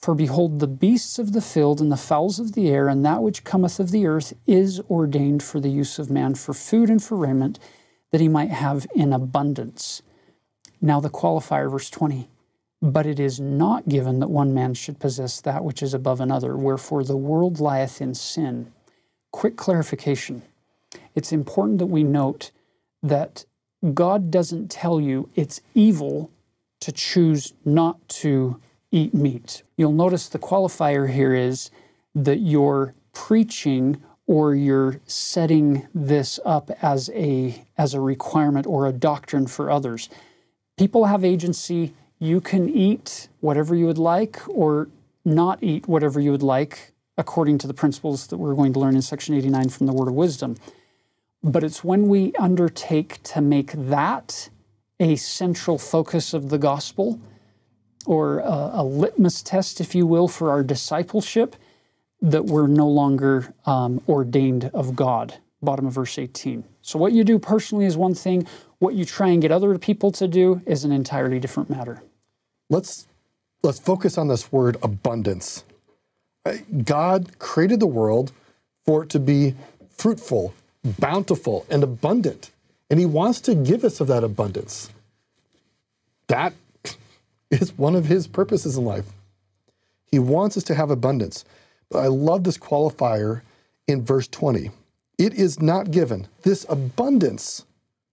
For behold, the beasts of the field and the fowls of the air and that which cometh of the earth is ordained for the use of man for food and for raiment, that he might have in abundance. Now, the qualifier, verse 20. But it is not given that one man should possess that which is above another, wherefore the world lieth in sin. Quick clarification. It's important that we note that God doesn't tell you it's evil to choose not to eat meat. You'll notice the qualifier here is that you're preaching or you're setting this up as a as a requirement or a doctrine for others. People have agency. You can eat whatever you would like or not eat whatever you would like according to the principles that we're going to learn in section 89 from the word of wisdom. But it's when we undertake to make that a central focus of the gospel or a, a, litmus test, if you will, for our discipleship, that we're no longer um, ordained of God. Bottom of verse 18. So, what you do personally is one thing, what you try and get other people to do is an entirely different matter. Let's, let's focus on this word abundance. God created the world for it to be fruitful, bountiful, and abundant. And He wants to give us of that abundance. That is one of his purposes in life. He wants us to have abundance. But I love this qualifier in verse 20. It is not given, this abundance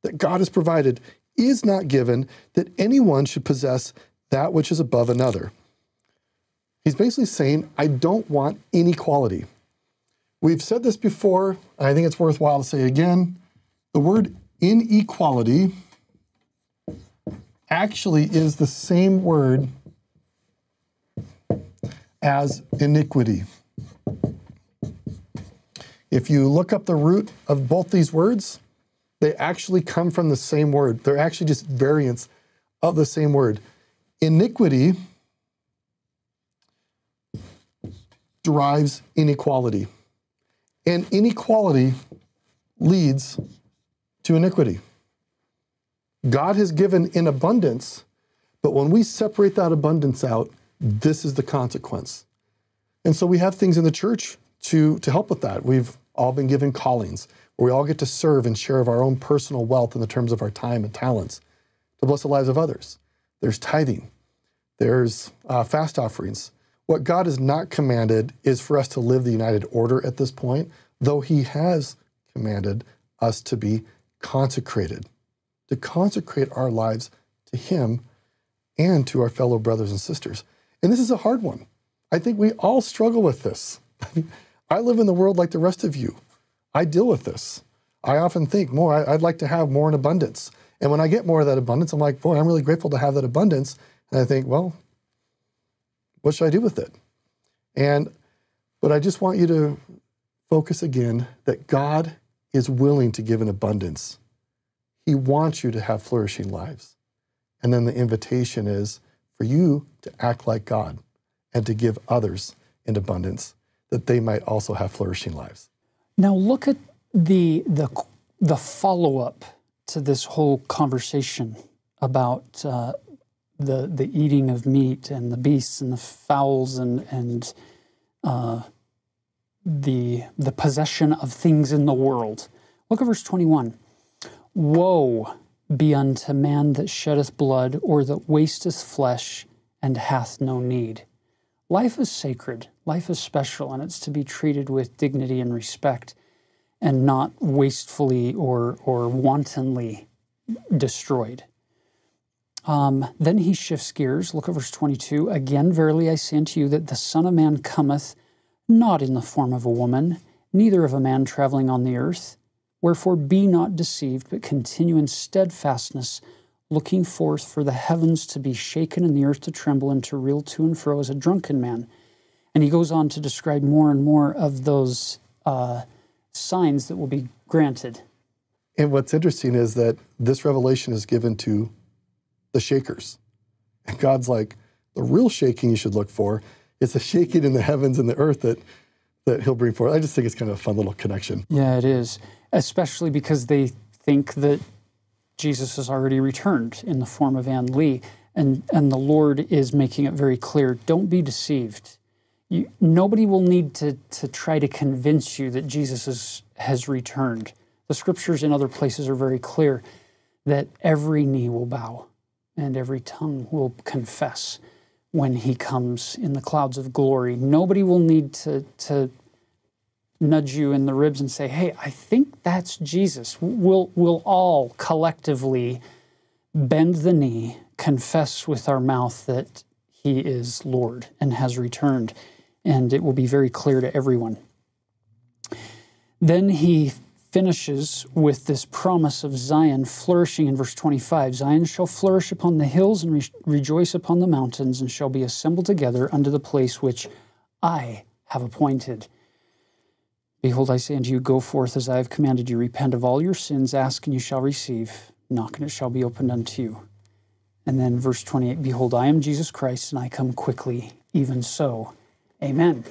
that God has provided is not given that anyone should possess that which is above another. He's basically saying, I don't want inequality. We've said this before, I think it's worthwhile to say again. The word inequality actually is the same word as iniquity. If you look up the root of both these words, they actually come from the same word. They're actually just variants of the same word. Iniquity derives inequality, and inequality leads to iniquity. God has given in abundance, but when we separate that abundance out, this is the consequence. And so we have things in the church to, to help with that. We've all been given callings where we all get to serve and share of our own personal wealth in the terms of our time and talents to bless the lives of others. There's tithing, there's uh, fast offerings. What God has not commanded is for us to live the united order at this point, though He has commanded us to be consecrated to consecrate our lives to Him and to our fellow brothers and sisters. And this is a hard one. I think we all struggle with this. I live in the world like the rest of you. I deal with this. I often think more, I'd like to have more in abundance. And when I get more of that abundance, I'm like, boy, I'm really grateful to have that abundance. And I think, well, what should I do with it? And, but I just want you to focus again that God is willing to give an abundance. He wants you to have flourishing lives. And then the invitation is for you to act like God and to give others in abundance that they might also have flourishing lives. Now look at the the the follow up to this whole conversation about uh, the the eating of meat and the beasts and the fowls and and uh, the the possession of things in the world. Look at verse twenty one. Woe be unto man that sheddeth blood, or that wasteth flesh, and hath no need. Life is sacred, life is special, and it's to be treated with dignity and respect, and not wastefully or, or wantonly destroyed. Um, then he shifts gears. Look at verse 22. Again, verily I say unto you that the Son of Man cometh not in the form of a woman, neither of a man traveling on the earth. Wherefore be not deceived, but continue in steadfastness, looking forth for the heavens to be shaken and the earth to tremble and to reel to and fro as a drunken man. And he goes on to describe more and more of those uh, signs that will be granted. And what's interesting is that this revelation is given to the shakers. And God's like, the real shaking you should look for is the shaking in the heavens and the earth that, that he'll bring forth. I just think it's kind of a fun little connection. Yeah, it is. Especially because they think that Jesus has already returned in the form of Ann Lee. And, and the Lord is making it very clear don't be deceived. You, nobody will need to, to try to convince you that Jesus is, has returned. The scriptures in other places are very clear that every knee will bow and every tongue will confess when he comes in the clouds of glory. Nobody will need to, to nudge you in the ribs and say, hey, I think that's Jesus. We'll, we'll all collectively bend the knee, confess with our mouth that he is Lord and has returned, and it will be very clear to everyone. Then he finishes with this promise of Zion flourishing in verse 25 Zion shall flourish upon the hills and re- rejoice upon the mountains, and shall be assembled together unto the place which I have appointed. Behold, I say unto you, Go forth as I have commanded you, repent of all your sins, ask and you shall receive, knock and it shall be opened unto you. And then verse 28 Behold, I am Jesus Christ, and I come quickly, even so. Amen.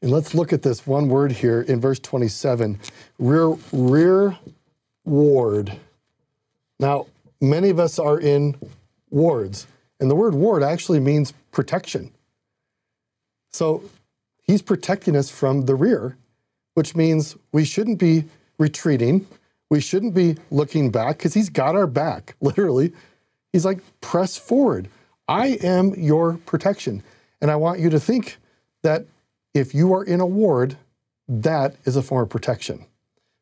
And let's look at this one word here in verse 27 rear, rear ward. Now, many of us are in wards, and the word ward actually means protection. So he's protecting us from the rear, which means we shouldn't be retreating. We shouldn't be looking back because he's got our back, literally. He's like, press forward. I am your protection. And I want you to think that if you are in a ward, that is a form of protection,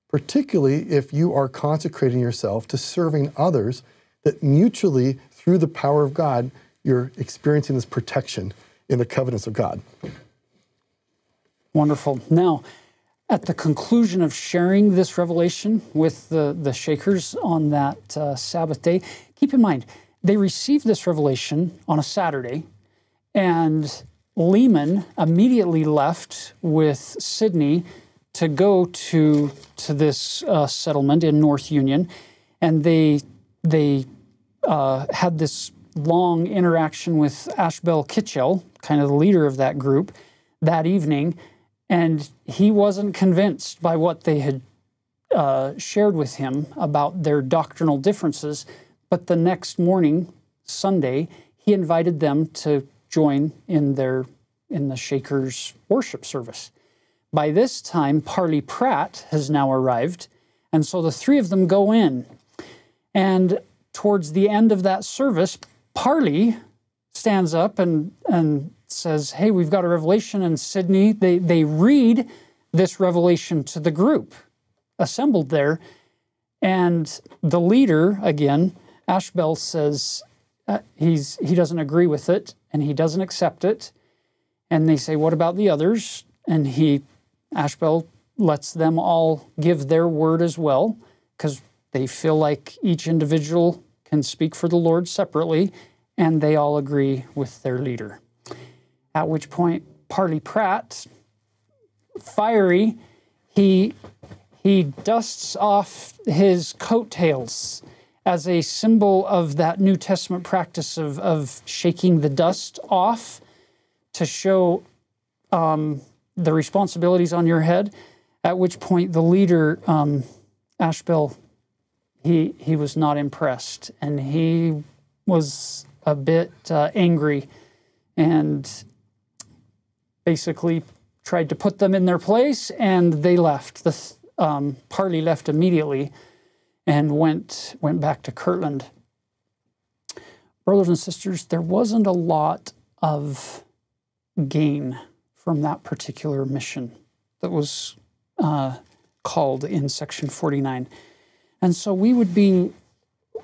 particularly if you are consecrating yourself to serving others, that mutually, through the power of God, you're experiencing this protection in the covenants of God. Wonderful. Now, at the conclusion of sharing this revelation with the, the Shakers on that uh, Sabbath day, keep in mind, they received this revelation on a Saturday, and Leman immediately left with Sidney to go to to this uh, settlement in North Union, and they they uh, had this long interaction with Ashbel Kitchell, kind of the leader of that group, that evening, and he wasn't convinced by what they had uh, shared with him about their doctrinal differences. But the next morning, Sunday, he invited them to join in their in the Shakers worship service. By this time, Parley Pratt has now arrived, and so the three of them go in. And towards the end of that service, Parley stands up and, and says, Hey, we've got a revelation. in Sidney. they, they read this revelation to the group assembled there. And the leader, again, Ashbel says, uh, he's, he doesn't agree with it and he doesn't accept it. And they say, What about the others? And he, Ashbel, lets them all give their word as well, because they feel like each individual can speak for the Lord separately, and they all agree with their leader. At which point, Parley Pratt, fiery, he he dusts off his coattails as a symbol of that New Testament practice of, of shaking the dust off to show um, the responsibilities on your head. At which point, the leader, um, Ashbel, he he was not impressed, and he was a bit uh, angry, and basically tried to put them in their place, and they left. The um, party left immediately, and went went back to Kirtland. Brothers and sisters, there wasn't a lot of gain from that particular mission that was uh, called in section 49. And so we would be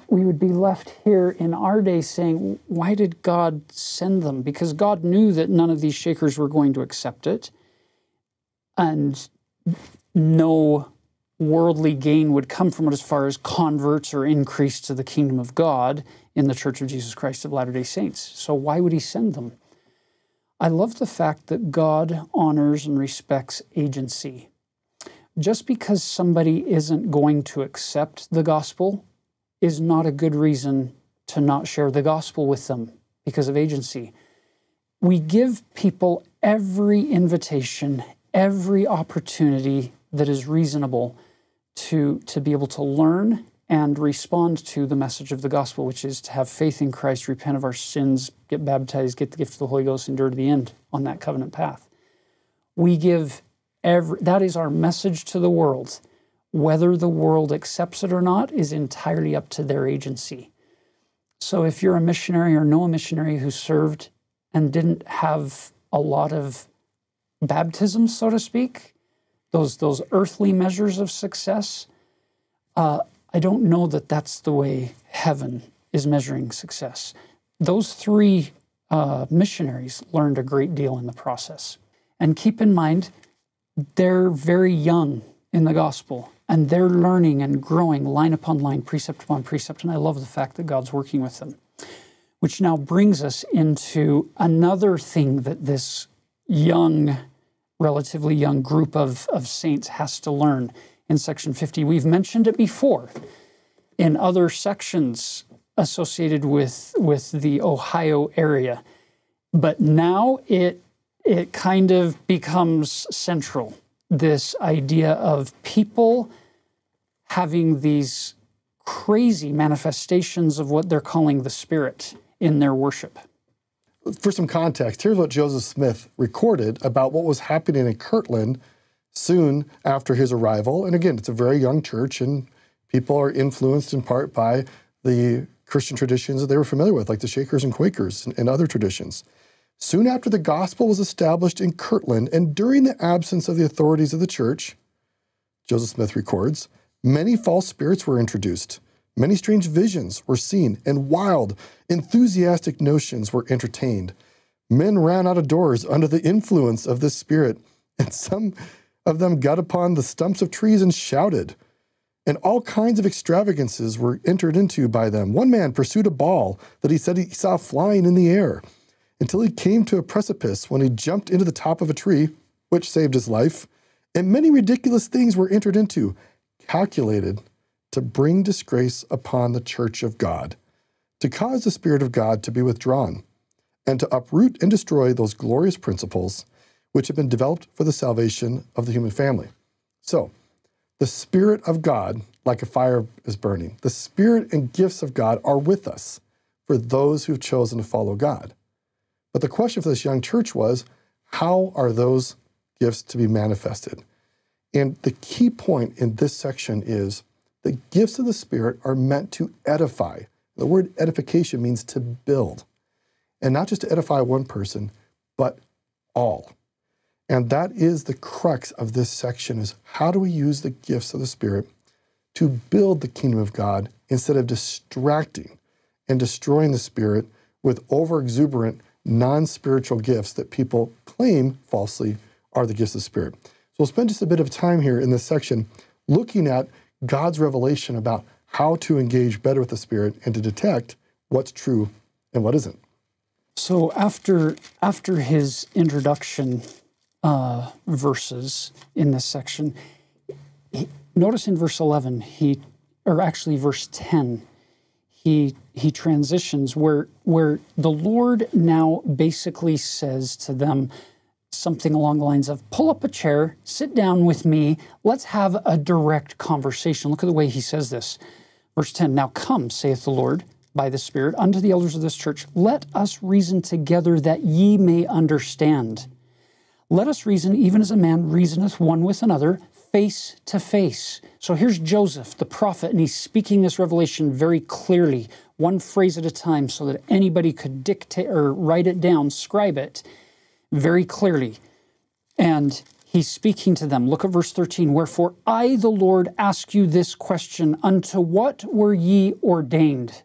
we would be left here in our day saying, why did God send them? Because God knew that none of these Shakers were going to accept it. And no worldly gain would come from it as far as converts or increase to the kingdom of God in the Church of Jesus Christ of Latter day Saints. So, why would He send them? I love the fact that God honors and respects agency. Just because somebody isn't going to accept the gospel is not a good reason to not share the gospel with them because of agency. We give people every invitation, every opportunity that is reasonable to, to be able to learn and respond to the message of the gospel, which is to have faith in Christ, repent of our sins, get baptized, get the gift of the Holy Ghost, endure to the end on that covenant path. We give every, that is our message to the world. Whether the world accepts it or not is entirely up to their agency. So if you're a missionary or know a missionary who served and didn't have a lot of baptism, so to speak, those, those earthly measures of success, uh, I don't know that that's the way heaven is measuring success. Those three uh, missionaries learned a great deal in the process. And keep in mind, they're very young in the gospel and they're learning and growing line upon line, precept upon precept. And I love the fact that God's working with them. Which now brings us into another thing that this young, relatively young group of, of saints has to learn in section 50. We've mentioned it before in other sections associated with, with the Ohio area, but now it, it kind of becomes central this idea of people having these crazy manifestations of what they're calling the Spirit in their worship. For some context, here's what Joseph Smith recorded about what was happening in Kirtland soon after his arrival. And again, it's a very young church, and people are influenced in part by the Christian traditions that they were familiar with, like the Shakers and Quakers and, and other traditions. Soon after the gospel was established in Kirtland, and during the absence of the authorities of the church, Joseph Smith records, many false spirits were introduced. Many strange visions were seen, and wild, enthusiastic notions were entertained. Men ran out of doors under the influence of this spirit, and some of them got upon the stumps of trees and shouted. And all kinds of extravagances were entered into by them. One man pursued a ball that he said he saw flying in the air until he came to a precipice when he jumped into the top of a tree, which saved his life. And many ridiculous things were entered into, calculated to bring disgrace upon the church of God, to cause the Spirit of God to be withdrawn, and to uproot and destroy those glorious principles which have been developed for the salvation of the human family. So, the Spirit of God, like a fire, is burning. The Spirit and gifts of God are with us for those who've chosen to follow God. But the question for this young church was how are those gifts to be manifested? And the key point in this section is the gifts of the Spirit are meant to edify. The word edification means to build, and not just to edify one person, but all. And that is the crux of this section is how do we use the gifts of the Spirit to build the kingdom of God instead of distracting and destroying the Spirit with overexuberant, non spiritual gifts that people claim falsely are the gifts of the Spirit. So we'll spend just a bit of time here in this section looking at God's revelation about how to engage better with the Spirit and to detect what's true and what isn't. So after after his introduction uh, verses in this section. He, notice in verse 11, he, or actually verse 10, he, he transitions where, where the Lord now basically says to them something along the lines of pull up a chair, sit down with me, let's have a direct conversation. Look at the way he says this. Verse 10 Now come, saith the Lord by the Spirit, unto the elders of this church, let us reason together that ye may understand. Let us reason even as a man reasoneth one with another. Face to face. So here's Joseph, the prophet, and he's speaking this revelation very clearly, one phrase at a time, so that anybody could dictate or write it down, scribe it very clearly. And he's speaking to them. Look at verse 13. Wherefore I, the Lord, ask you this question Unto what were ye ordained?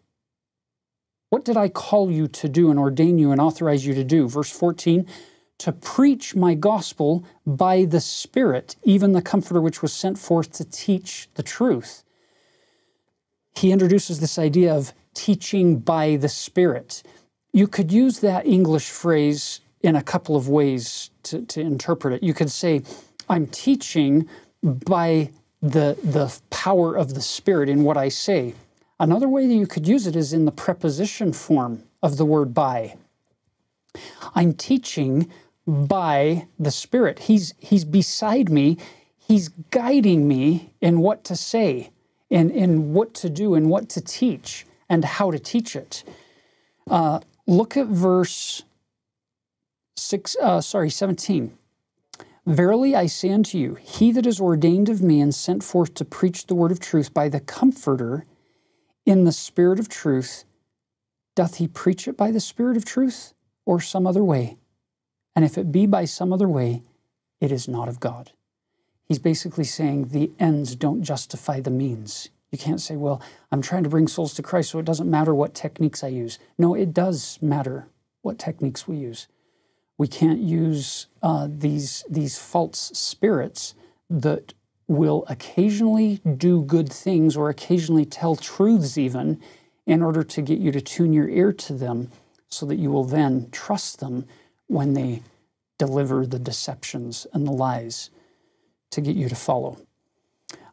What did I call you to do and ordain you and authorize you to do? Verse 14 to preach my gospel by the Spirit, even the Comforter which was sent forth to teach the truth. He introduces this idea of teaching by the Spirit. You could use that English phrase in a couple of ways to, to interpret it. You could say, I'm teaching by the, the power of the Spirit in what I say. Another way that you could use it is in the preposition form of the word by. I'm teaching by the Spirit. He's, he's beside me. He's guiding me in what to say, in, in what to do, and what to teach, and how to teach it. Uh, look at verse six, uh, sorry, 17. Verily I say unto you, he that is ordained of me and sent forth to preach the word of truth by the Comforter in the Spirit of truth, doth he preach it by the Spirit of truth or some other way? And if it be by some other way, it is not of God. He's basically saying the ends don't justify the means. You can't say, well, I'm trying to bring souls to Christ, so it doesn't matter what techniques I use. No, it does matter what techniques we use. We can't use uh, these, these false spirits that will occasionally do good things or occasionally tell truths, even in order to get you to tune your ear to them so that you will then trust them when they deliver the deceptions and the lies to get you to follow.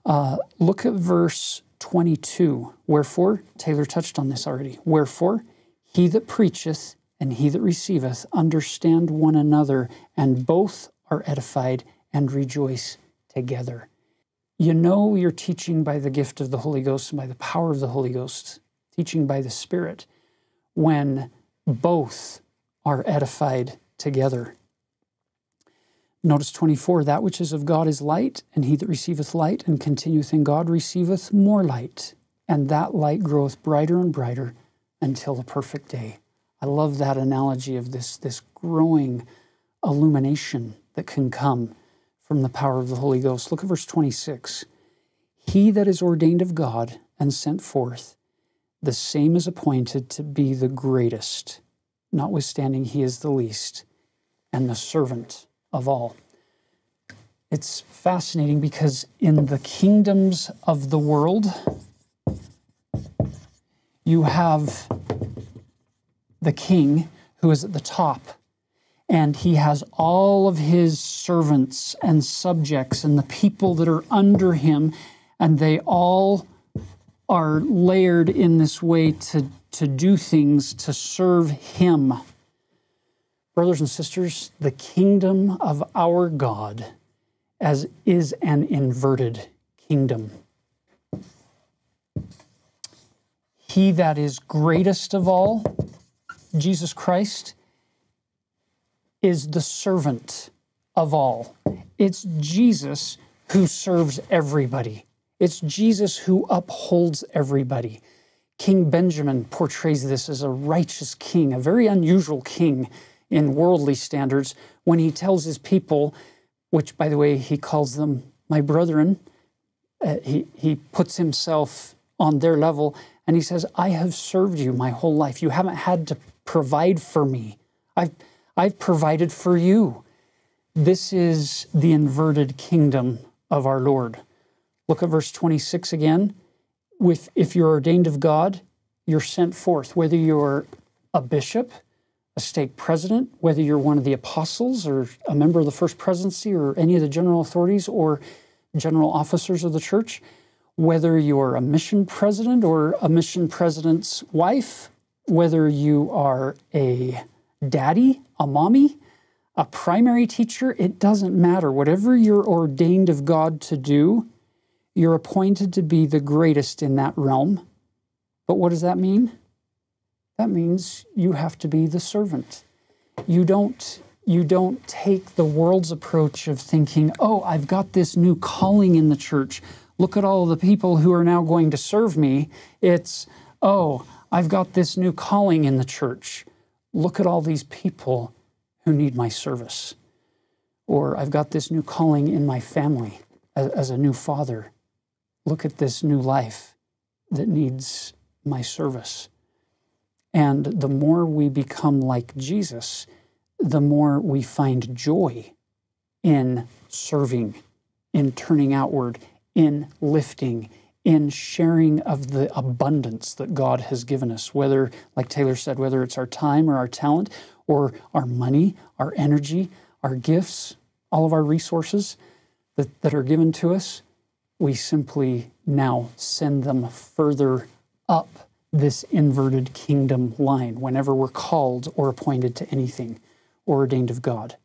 Uh, look at verse 22. Wherefore, Taylor touched on this already. Wherefore, he that preacheth and he that receiveth understand one another, and both are edified and rejoice together. You know you're teaching by the gift of the Holy Ghost and by the power of the Holy Ghost, teaching by the Spirit, when both are edified together. Notice 24 that which is of God is light, and he that receiveth light and continueth in God receiveth more light, and that light groweth brighter and brighter until the perfect day. I love that analogy of this, this growing illumination that can come from the power of the Holy Ghost. Look at verse 26. He that is ordained of God and sent forth, the same is appointed to be the greatest, notwithstanding he is the least and the servant of all. It's fascinating because in the kingdoms of the world, you have the king who is at the top, and he has all of his servants and subjects and the people that are under him, and they all are layered in this way to, to do things to serve him. Brothers and sisters, the kingdom of our God as is an inverted kingdom. He that is greatest of all, Jesus Christ, is the servant of all. It's Jesus who serves everybody. It's Jesus who upholds everybody. King Benjamin portrays this as a righteous king, a very unusual king in worldly standards when he tells his people, which, by the way, he calls them my brethren, uh, he, he puts himself on their level and he says, I have served you my whole life. You haven't had to provide for me. I've, I've provided for you. This is the inverted kingdom of our Lord. Look at verse 26 again. With, if you're ordained of God, you're sent forth, whether you're a bishop, a stake president, whether you're one of the apostles or a member of the first presidency or any of the general authorities or general officers of the church, whether you're a mission president or a mission president's wife, whether you are a daddy, a mommy, a primary teacher, it doesn't matter. Whatever you're ordained of God to do, you're appointed to be the greatest in that realm. But what does that mean? That means you have to be the servant. You don't you don't take the world's approach of thinking, oh, I've got this new calling in the church. Look at all the people who are now going to serve me. It's, oh, I've got this new calling in the church. Look at all these people who need my service. Or I've got this new calling in my family as, as a new father. Look at this new life that needs my service. And the more we become like Jesus, the more we find joy in serving, in turning outward, in lifting, in sharing of the abundance that God has given us, whether, like Taylor said, whether it's our time or our talent or our money, our energy, our gifts, all of our resources that, that are given to us, we simply now send them further up this inverted kingdom line whenever we're called or appointed to anything or ordained of God.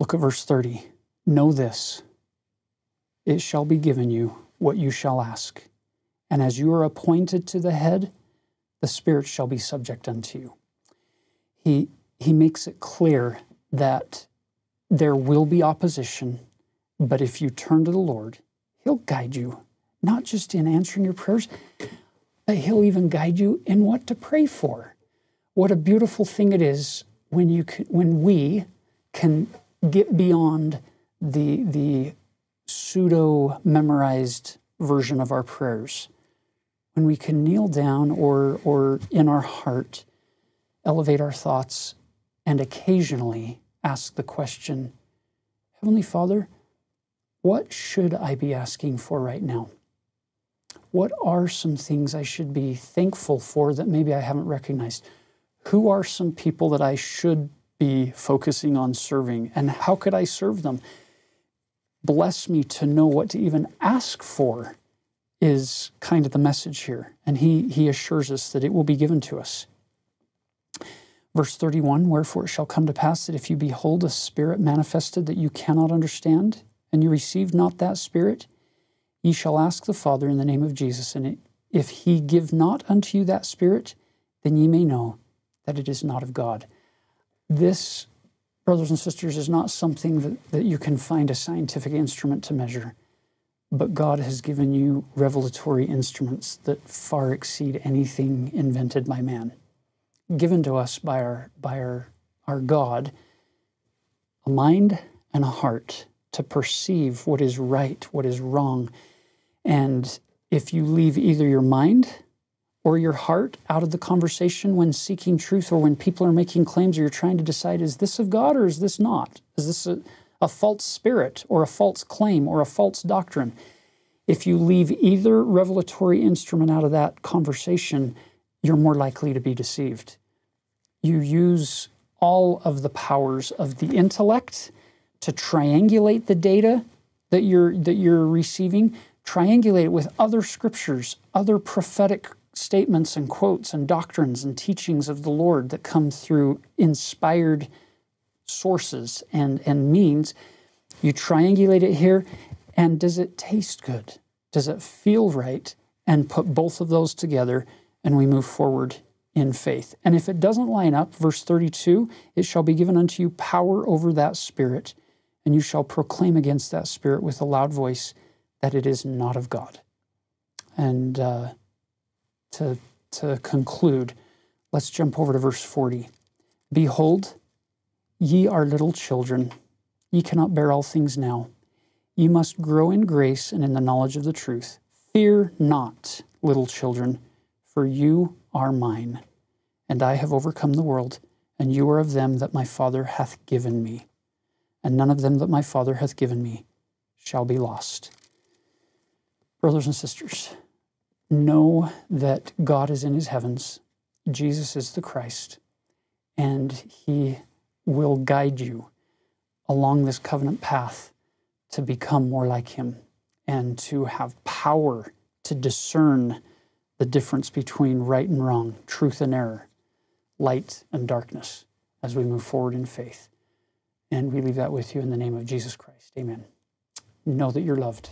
Look at verse 30. Know this it shall be given you what you shall ask. And as you are appointed to the head, the Spirit shall be subject unto you. He, he makes it clear that there will be opposition, but if you turn to the Lord, He'll guide you, not just in answering your prayers, but He'll even guide you in what to pray for. What a beautiful thing it is when, you can, when we can get beyond the, the pseudo memorized version of our prayers. When we can kneel down or, or in our heart, elevate our thoughts, and occasionally ask the question Heavenly Father, what should I be asking for right now? What are some things I should be thankful for that maybe I haven't recognized? Who are some people that I should be focusing on serving, and how could I serve them? Bless me to know what to even ask for, is kind of the message here. And he, he assures us that it will be given to us. Verse 31 Wherefore it shall come to pass that if you behold a spirit manifested that you cannot understand, and you receive not that spirit, Ye shall ask the Father in the name of Jesus, and if he give not unto you that Spirit, then ye may know that it is not of God. This, brothers and sisters, is not something that, that you can find a scientific instrument to measure, but God has given you revelatory instruments that far exceed anything invented by man, given to us by our, by our, our God, a mind and a heart to perceive what is right, what is wrong. And if you leave either your mind or your heart out of the conversation when seeking truth or when people are making claims or you're trying to decide, is this of God or is this not? Is this a, a false spirit or a false claim or a false doctrine? If you leave either revelatory instrument out of that conversation, you're more likely to be deceived. You use all of the powers of the intellect to triangulate the data that you're that you're receiving, triangulate it with other scriptures, other prophetic statements and quotes and doctrines and teachings of the Lord that come through inspired sources and, and means. You triangulate it here, and does it taste good? Does it feel right? And put both of those together, and we move forward in faith. And if it doesn't line up, verse 32, it shall be given unto you power over that spirit and you shall proclaim against that spirit with a loud voice that it is not of God. And uh, to, to conclude, let's jump over to verse 40. Behold, ye are little children, ye cannot bear all things now. Ye must grow in grace and in the knowledge of the truth. Fear not, little children, for you are mine, and I have overcome the world, and you are of them that my Father hath given me and none of them that my Father hath given me shall be lost. Brothers and sisters, know that God is in his heavens, Jesus is the Christ, and he will guide you along this covenant path to become more like him and to have power to discern the difference between right and wrong, truth and error, light and darkness as we move forward in faith. And we leave that with you in the name of Jesus Christ. Amen. Know that you're loved.